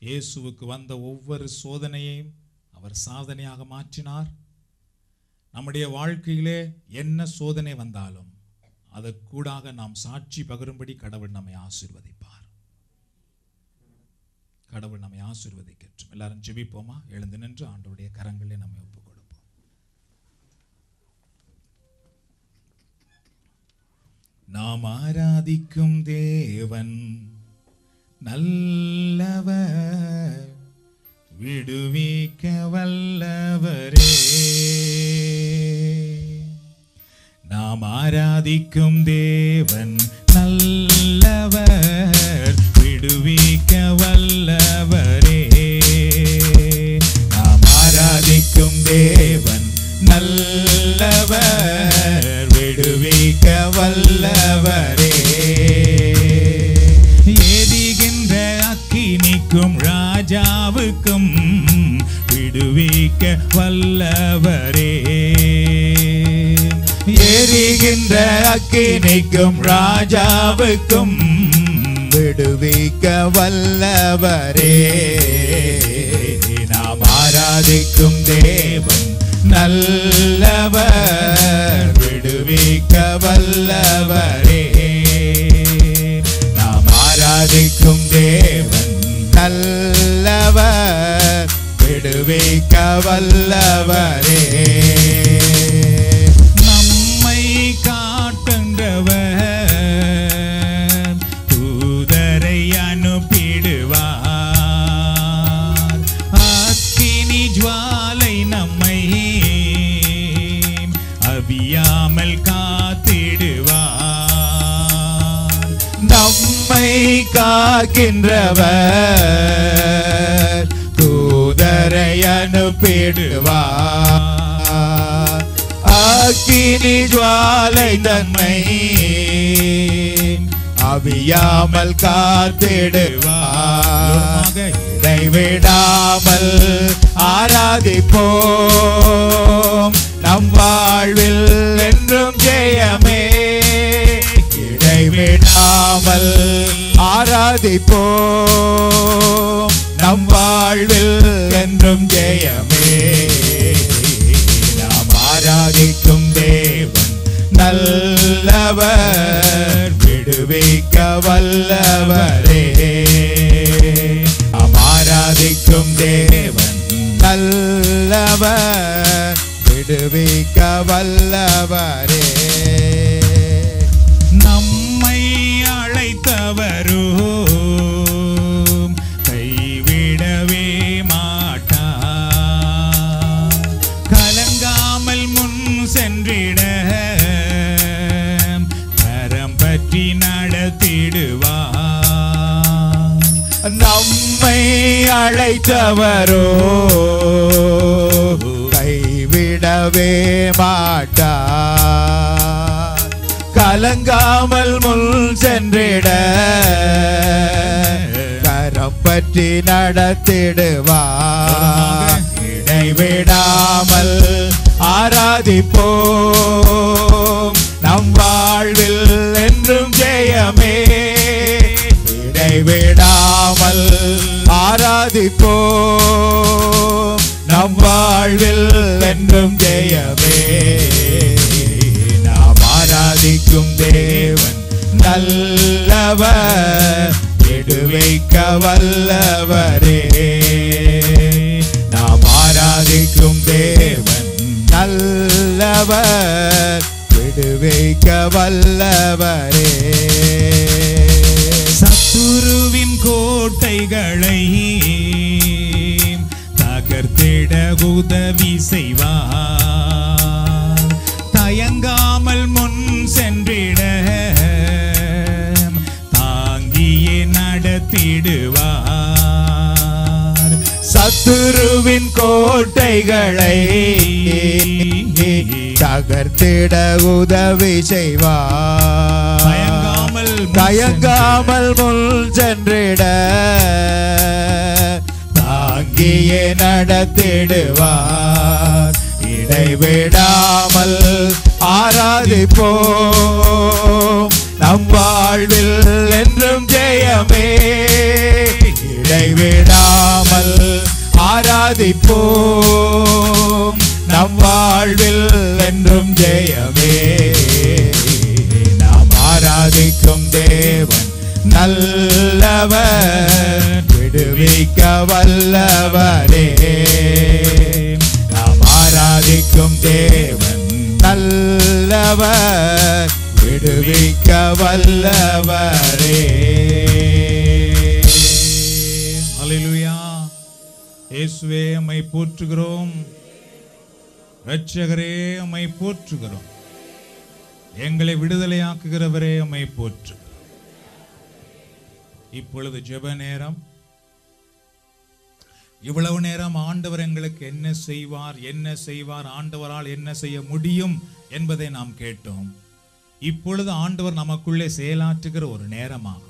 இயேசுவுக்கு வந்த ஒவ்வொரு சோதனையையும் அவர் சாதனையாக மாற்றினார். நம்முடைய வாழ்க்கையிலே என்ன சோதனை வந்தாலும் அதற்கூடாக நாம் சாட்சி பகரும்படி கடவுள் நம்மை ஆசிர்வதிப்பார். கடவுள் நம்மை ஆசிர்வதிக்கட்டும். எல்லாரும் ஜெபிப்போமா? எழுந்து நின்று ஆண்டோடைய கரங்களே நம்மை ஒப்புக் கொடுப்போம் நாம் ஆராதிக்கும் தேவன் நல்லவர் விடுவிக்க வல்லவரே. நாம் ஆராதிக்கும் தேவன் நல்லவர் விடுவிக்க வல்லவரே. நாம் ஆராதிக்கும் தேவன் நல்லவர் விடுவிக்க வல்லவரே. ஏதிகின்ற அக்கினிக்கும் ராஜாவுக்கும் விடுவிக்க வல்லவரே. எரிகின்ற அக்கினிக்கும் ராஜாவுக்கும் விடுவிக்க வல்லவரே. நாம் ஆராதிக்கும் தேவன் நல்லவர் விடுவிக்க வல்லவரே. நாம் ஆராதிக்கும் தேவன் நல்லவர் விடுவிக்க வல்லவரே. நம்மை காக்கின்றவர். தூதரை அனுப்பிடுவார். அக்கினி ஜுவாலை தன்மை அவியாமல் காத்திடுவார். இடைவிடாமல் ஆராதிப்போம். நம் வாழ்வில் என்றும் ஜெயமே இடைவிடாமல் ஆராதிப்போம். நம் வாழ்வில் என்றும் ஜெயமே. நாம் ஆராதிக்கும் தேவன் நல்லவர் விடுவிக்க வல்லவரே நாம் ஆராதிக்கும் தேவன் நல்லவர் விடுவிக்க வல்லவரே அழைத்தவரோ? கைவிடவே மாட்டா. கலங்காமல் முன் சென்றிட. கரம் பற்றி நடத்திடுவா. இடைவிடாமல் ஆராதிப்போம். நம் வாழ்வில் என்றும் ஜெயமே. இடைவிடாமல் ஆராதிப்போம் நம் வாழ்வில் என்றும் ஜெயமே. நாம் ஆராதிக்கும் தேவன் நல்லவர் விடுவிக்க வல்லவரே நாம் ஆராதிக்கும் தேவன் நல்லவர் விடுவிக்க வல்லவரே சத்துருவின் கோட்டைகளை தகர்த்திட உதவி செய்வார். தயங்காமல் முன் சென்றிட தாங்கியே நடத்திடுவார். சத்துருவின் கோட்டைகளை தகர்த்திட உதவி செய்வார். தயங்காமல் முன் சென்றிட. தாங்கியே நடத்திடுவார். இடைவிடாமல் ஆராதிப்போம். நம் வாழ்வில் என்றும் ஜெயமே. இடைவிடாமல் ஆராதிப்போம். நம் வாழ்வில் என்றும் ஜெயமே. நல்லவர் விடுவிக்க வல்லவரே. நாம் ஆராதிக்கும் தேவன் நல்லவர் விடுவிக்க வல்லவரே. இயேசுவே அம்மை போற்றுகிறோம். இரட்சகரே அம்மை போற்றுகிறோம். எங்களை விடுதலையாக்குகிறவரே அம்மை போற்று. இப்பொழுது ஜெப நேரம். இவ்வளவு நேரம் ஆண்டவர் எங்களுக்கு என்ன செய்வார் என்ன செய்வார் ஆண்டவரால் என்ன செய்ய முடியும் என்பதை நாம் கேட்டோம். இப்பொழுது ஆண்டவர் நமக்குள்ளே செயலாற்றுகிற ஒரு நேரமாகும்.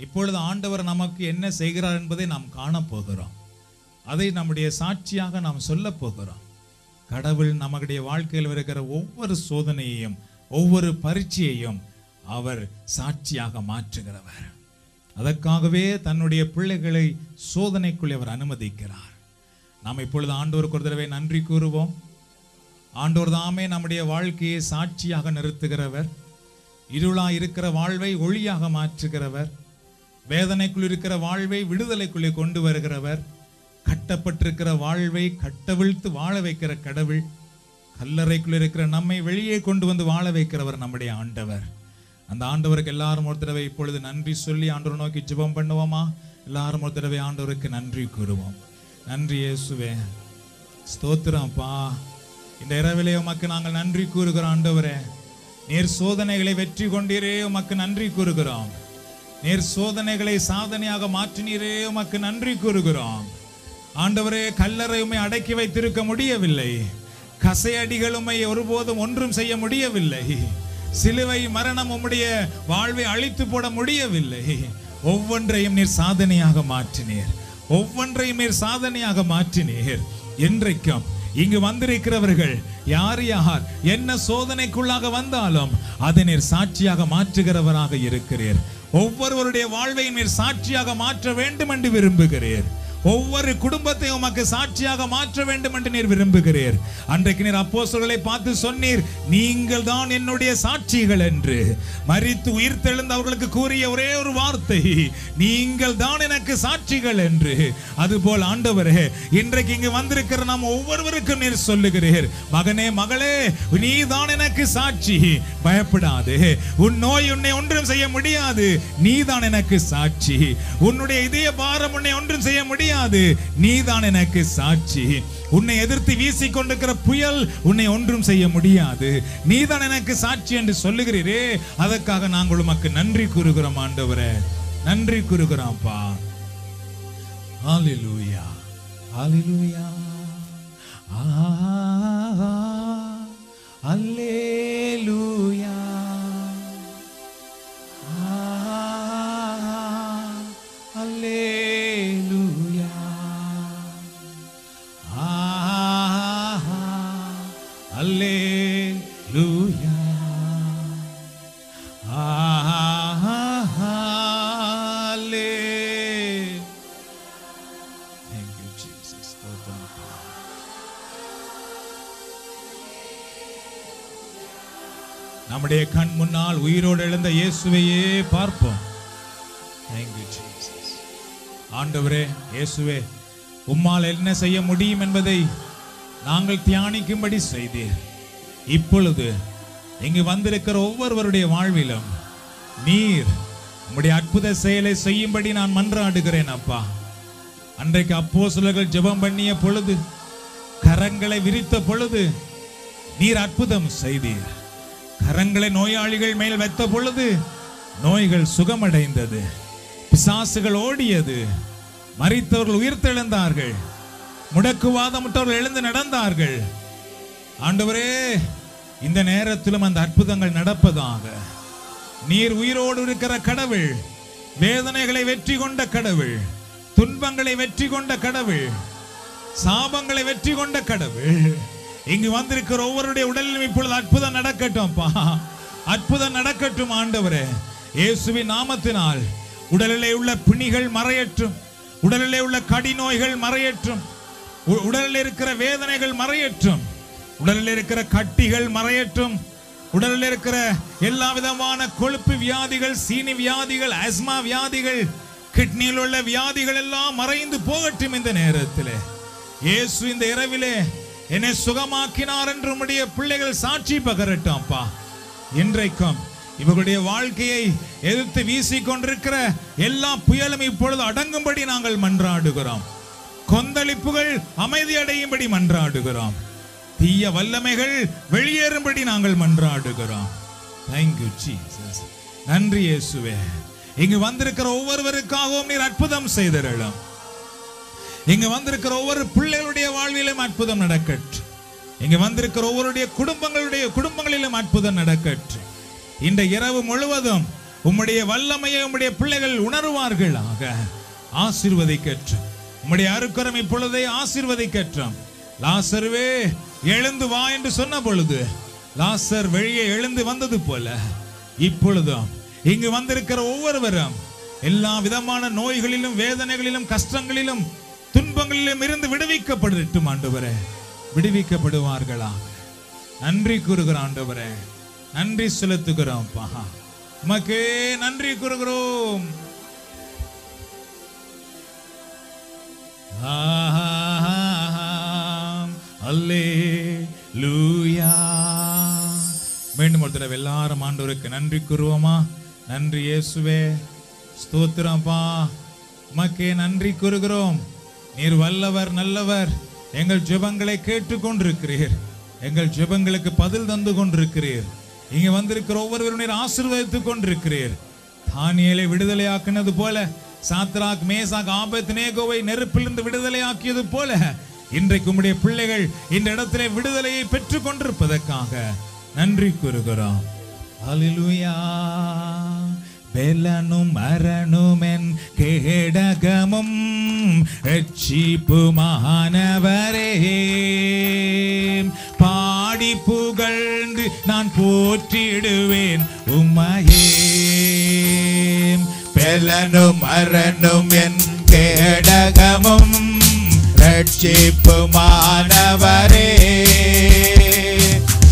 இப்பொழுது ஆண்டவர் நமக்கு என்ன செய்கிறார் என்பதை நாம் காணப்போகிறோம் அதை நம்முடைய சாட்சியாக நாம் சொல்லப் போகிறோம். கடவுள் நம்முடைய வாழ்க்கையில் இருக்கிற ஒவ்வொரு சோதனையையும் ஒவ்வொரு பரீட்சையையும் அவர் சாட்சியாக மாற்றுகிறவர். அதற்காகவே தன்னுடைய பிள்ளைகளை சோதனைக்குள்ளே அவர் அனுமதிக்கிறார். நாம் இப்பொழுது ஆண்டோருக்கு ஒரு தடவை நன்றி கூறுவோம். ஆண்டோர் தாமே நம்முடைய வாழ்க்கையை சாட்சியாக நிறுத்துகிறவர். இருளாக இருக்கிற வாழ்வை ஒளியாக மாற்றுகிறவர். வேதனைக்குள் இருக்கிற வாழ்வை விடுதலைக்குள்ளே கொண்டு வருகிறவர். கட்டப்பட்டிருக்கிற வாழ்வை கட்டவிழ்த்து வாழ வைக்கிற கடவுள். கல்லறைக்குள் இருக்கிற நம்மை வெளியே கொண்டு வந்து வாழ வைக்கிறவர் நம்முடைய ஆண்டவர். அந்த ஆண்டவருக்கு எல்லாரும் ஒரு தடவை இப்பொழுது நன்றி சொல்லி ஆண்டவர் நோக்கி ஜெபம் பண்ணுவோமா? எல்லாரும் ஒரு தடவை ஆண்டவருக்கு நன்றி கூறுவோம். நன்றி இயேசுவே. ஸ்தோத்திரம்ப்பா இந்த இரவிலே உமக்கு நாங்கள் நன்றி கூறுகிறோம் ஆண்டவரே. நீர் சோதனைகளை வெற்றி கொண்டீரே உமக்கு நன்றி கூறுகிறோம். நீர் சோதனைகளை சாதனையாக மாற்றினீரே உமக்கு நன்றி கூறுகிறோம். ஆண்டவரே கல்லறை உமை அடக்கி வைத்திருக்க முடியவில்லை. கசையடிகள் உமை ஒருபோதும் ஒன்றும் செய்ய முடியவில்லை. சிலுவை மரணம் உம்முடைய வாழ்வை அழித்து போட முடியவில்லை. ஒவ்வொன்றையும் நீர் சாதனையாக மாற்றினீர். ஒவ்வொன்றையும் நீர் சாதனையாக மாற்றினீர். என்றைக்கும் இங்கு வந்திருக்கிறவர்கள் யார் யார் என்ன சோதனைக்குள்ளாக வந்தாலும் அதை நீர் சாட்சியாக மாற்றுகிறவராக இருக்கிறீர். ஒவ்வொருவருடைய வாழ்வை நீர் சாட்சியாக மாற்ற வேண்டும் என்று விரும்புகிறீர். ஒவ்வொரு குடும்பத்தையும் உமக்கு சாட்சியாக மாற்ற வேண்டும் என்று நீர் விரும்புகிறீர். அன்றைக்கு நீர் அப்போசர்களை பார்த்து சொன்னீர் நீங்கள் தான் என்னுடைய சாட்சிகள் என்று. மறித்து உயிர்த்தெழுந்து அவர்களுக்கு கூறிய ஒரே ஒரு வார்த்தை நீங்கள் தான் எனக்கு சாட்சிகள் என்று. அதுபோல் ஆண்டவரே இன்றைக்கு இங்கு வந்திருக்கிற நாம் ஒவ்வொருவருக்கும் நீர் சொல்லுகிறீர் மகனே மகளே நீ தான் எனக்கு சாட்சி. பயப்படாது. உன் நோய் உன்னை ஒன்றும் செய்ய முடியாது. நீ தான் எனக்கு சாட்சி. உன்னுடைய இதய பாரம் உன்னை ஒன்றும் செய்ய முடியாது. முடியாது. நீதான் எனக்கு சாட்சி. உன்னை எதிர்த்து வீசிக் கொண்டிருக்கிற புயல் உன்னை ஒன்றும் செய்ய முடியாது. நீதான் எனக்கு சாட்சி என்று சொல்லுகிறீரே. அதற்காக நாங்கள் உமக்கு நன்றி கூறுகிறோம் ஆண்டவரே. நன்றி கூறுகிறோம்ப்பா. ஹalleluya. ஹalleluya. ஆ அல்லேலூயா நம்முடைய கண் முன்னால் உயிரோடு எழுந்த இயேசுவையே பார்ப்போம். ஆண்டவரே இயேசுவே உம்மால் என்ன செய்ய முடியும் என்பதை நாங்கள் தியானிக்கும்படி செய்தீர். இப்பொழுது இங்கு வந்திருக்கிற ஒவ்வொருவருடைய வாழ்விலும் நீர் உம்முடைய அற்புத செயலை செய்யும்படி நான் மன்றாடுகிறேன் அப்பா. அன்றைக்கு அப்போஸ்தலர்கள் ஜெபம் பண்ணிய பொழுது கரங்களை விரித்த பொழுது நீர் அற்புதம் செய்தீர். கரங்களை நோயாளிகள் மேல் வைத்த பொழுது நோய்கள் சுகமடைந்தது. பிசாசுகள் ஓடியது. மறித்தவர்கள் உயிர்த்தெழுந்தார்கள். முடக்குவாதமுற்றவர்கள் எழுந்து நடந்தார்கள். ஆண்டவரே இந்த நேரத்திலும் அந்த அற்புதங்கள் நடப்பதாக. நீர் உயிரோடு இருக்கிற கடவுள் வேதனைகளை வெற்றி கொண்ட கடவுள் துன்பங்களை வெற்றி கொண்ட கடவுள் சாபங்களை வெற்றி கொண்ட கடவுள். இங்கு வந்திருக்கிற ஒவ்வொருடைய உடலிலும் இப்பொழுது அற்புதம் நடக்கட்டும் அற்புதம் நடக்கட்டும் ஆண்டவரே. இயேசுவின் நாமத்தினால் உடலிலே உள்ள பிணிகள் மறையற்றும் உடலிலே உள்ள கடிநோய்கள் மறையற்றும் உடலில் இருக்கிற வேதனைகள் மறையற்றும் உடலில் இருக்கிற கட்டிகள் மறையற்றும் உடலில் இருக்கிற எல்லா விதமான கொழுப்பு வியாதிகள் சீனி வியாதிகள் அஸ்மா வியாதிகள் கிட்னியில் உள்ள வியாதிகள் எல்லாம் மறைந்து போகட்டும் இந்த நேரத்திலே. இயேசு இந்த இரவிலே என்னை சுகமாக்கினார் என்று உடைய பிள்ளைகள் சாட்சி பகரட்டாம்ப்பா. இன்றைக்கும் இவர்களுடைய வாழ்க்கையை எதிர்த்து வீசிக்கொண்டிருக்கிற எல்லா புயலும் இப்பொழுது அடங்கும்படி நாங்கள் மன்றாடுகிறோம். கொந்தளிப்புகள் அமைதி அடையும்படி மன்றாடுகிறோம். தீய வல்லமைகள் வெளியேறும்படி நாங்கள் மன்றாடுகிறோம். தேங்க்யூ ஜீசஸ் நன்றி இயேசுவே. இங்கு வந்திருக்கிற ஒவ்வொருவருக்காகவும் நீர் அற்புதம் செய்திரலாம் இங்க வந்திருக்கிற ஒவ்வொரு பிள்ளைகளுடைய வாழ்விலும் அற்புதம் நடக்கட்டும் இங்க வந்திருக்கிற ஒவ்வொருடைய குடும்பங்களுடைய குடும்பங்களிலும் அற்புதம் நடக்கட்டும் இந்த இரவு முழுவதும் உம்முடைய வல்லமையை உம்முடைய பிள்ளைகள் உணர்வார்களாக. ஆசீர்வதிக்கட்டும் உம்முடைய அருக்கரம் இப்பொழுதை ஆசீர்வதிக்கட்டும் லாசர்வே எழுந்து வா என்று சொன்ன பொழுது லாசர் வெளியே எழுந்து வந்தது போல இப்பொழுதும் இங்கு வந்திருக்கிற ஒவ்வொருவரும் எல்லா விதமான நோய்களிலும் வேதனைகளிலும் கஷ்டங்களிலும் துன்பங்களிலும் இருந்து விடுவிக்கப்படட்டும் ஆண்டவரே. விடுவிக்கப்படுவார்களா? நன்றி கூறுகிற ஆண்டவரே. நன்றி செலுத்துகிறோம் பா உமக்கே நன்றி கூறுகிறோம். அல்லே லூயா மீண்டும் ஒரு தடவை எல்லாரும் ஆண்டவருக்கு நன்றி கூறுவோமா நன்றி இயேசுவே ஸ்தோத்திரம்ப்பா உமக்கே நன்றி கூறுகிறோம் நீர் வல்லவர் நல்லவர். எங்கள் ஜெபங்களை கேட்டுக்கொண்டிருக்கிறீர். எங்கள் ஜெபங்களுக்கு பதில் தந்து கொண்டிருக்கிறீர். இங்க வந்திருக்கிற ஒவ்வொருவரும் நீர் ஆசீர்வதித்துக் கொண்டிருக்கிறீர். தானியலை விடுதலையாக்கினது போல சாத்ராக் மேசாக் ஆபத் நேகோவை நெருப்பிலிருந்து விடுதலையாக்கியது போல இன்றைக்கு உம்முடைய பிள்ளைகள் இந்த இடத்திலே விடுதலையை பெற்றுக் கொண்டிருப்பதற்காக நன்றி கூறுகிறோம். ஹalleluya பெலனும் மரணுமென் கேடகமும் ரட்சிப்புமானவரே பாடி புகழ்ந்து நான் போற்றிடுவேன் உம்மையே பெலனும் அரணும் என் கேடகமும் ரட்சிப்புமானவரே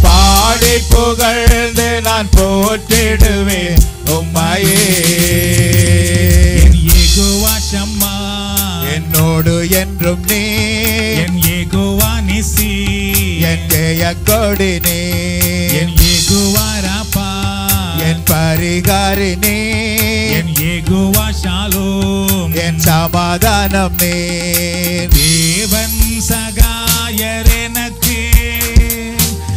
பாடி புகழ்ந்து நான் போற்றிடுவேன் உம்மையே என் ஏகோவா ஷம்மா. என்னோடு என்றும் நீ. என் ஏகோவா நிசி. என் ஜெய கொடி நீ. என் ஏகோவா ராப்பா என் பரிகாரி நீ. என் ஏகோவா ஷாலோம். என் சமாதானம் நீ. தேவன் சகாயர் எனக்கு.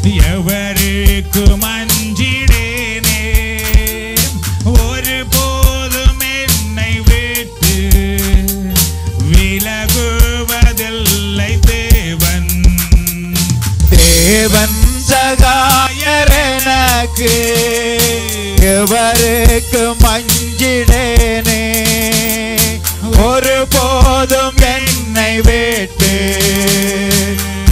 எவருக்கு மஞ்சிடேனே எனக்கு எவருக்கு மஞ்சிடேனே ஒரு போதும் என்னை விட்டு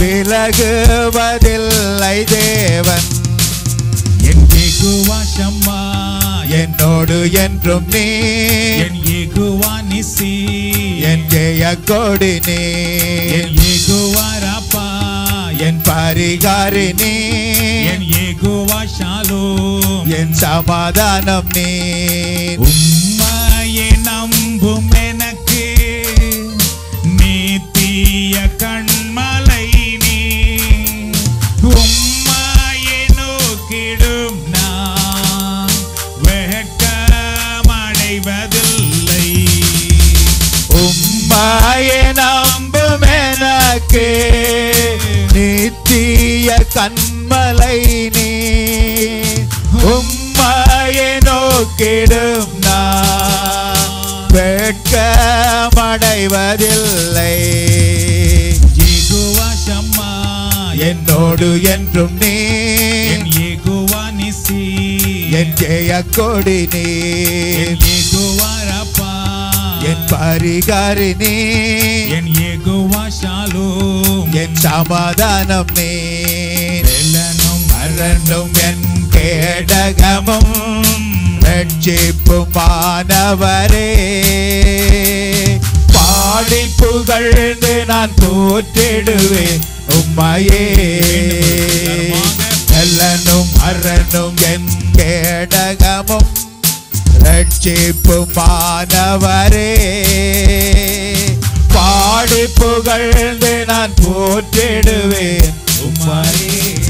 விலகுவதில்லை தேவன். என் ஏகுவா ஷம்மா என்னோடு என்றும் நீ. என் ஏகுவா நிசி என் ஜெய கொடி நீ. என் ஏகுவா ராப்பா. என் பரிகாரி நீ. என் ஏகுவா ஷாலோம் என் சமாதானம் நீ. உம்மையை நம்பும் எனக்கு. நீத்திய கண்மலை நீ. உம்மையை நோக்கிடும் நான். வெட்கமடைவதில்லை. உம்மாயை நம்பும் எனக்கு. நித்திய கண்மலை நீ. உம்மாயை நோக்கிடும் நான். வெட்கமடைவதில்லை. ஏகுவா ஷம்மா என்னோடு என்றும் நீ. என் ஏகுவா நிசி. என் ஜெய கொடி நீ. என் ஏகுவா ராப்பா. என் பரிகாரி நீ. என் ஏகுவா ஷாலோம். என் சமாதானம் நீ. வெள்ளனும் மரணும் என் கேடகமும் ரட்சிப்புமானவரே. பாடி புகழ்ந்து நான் போற்றிடுவேன் உம்மையே. எல்லனும் மரணும் என் கேடகமும் ரட்சிப்புமானவரே. பாடி புகழ்ந்து நான் போற்றிடுவேன் உம்மையே.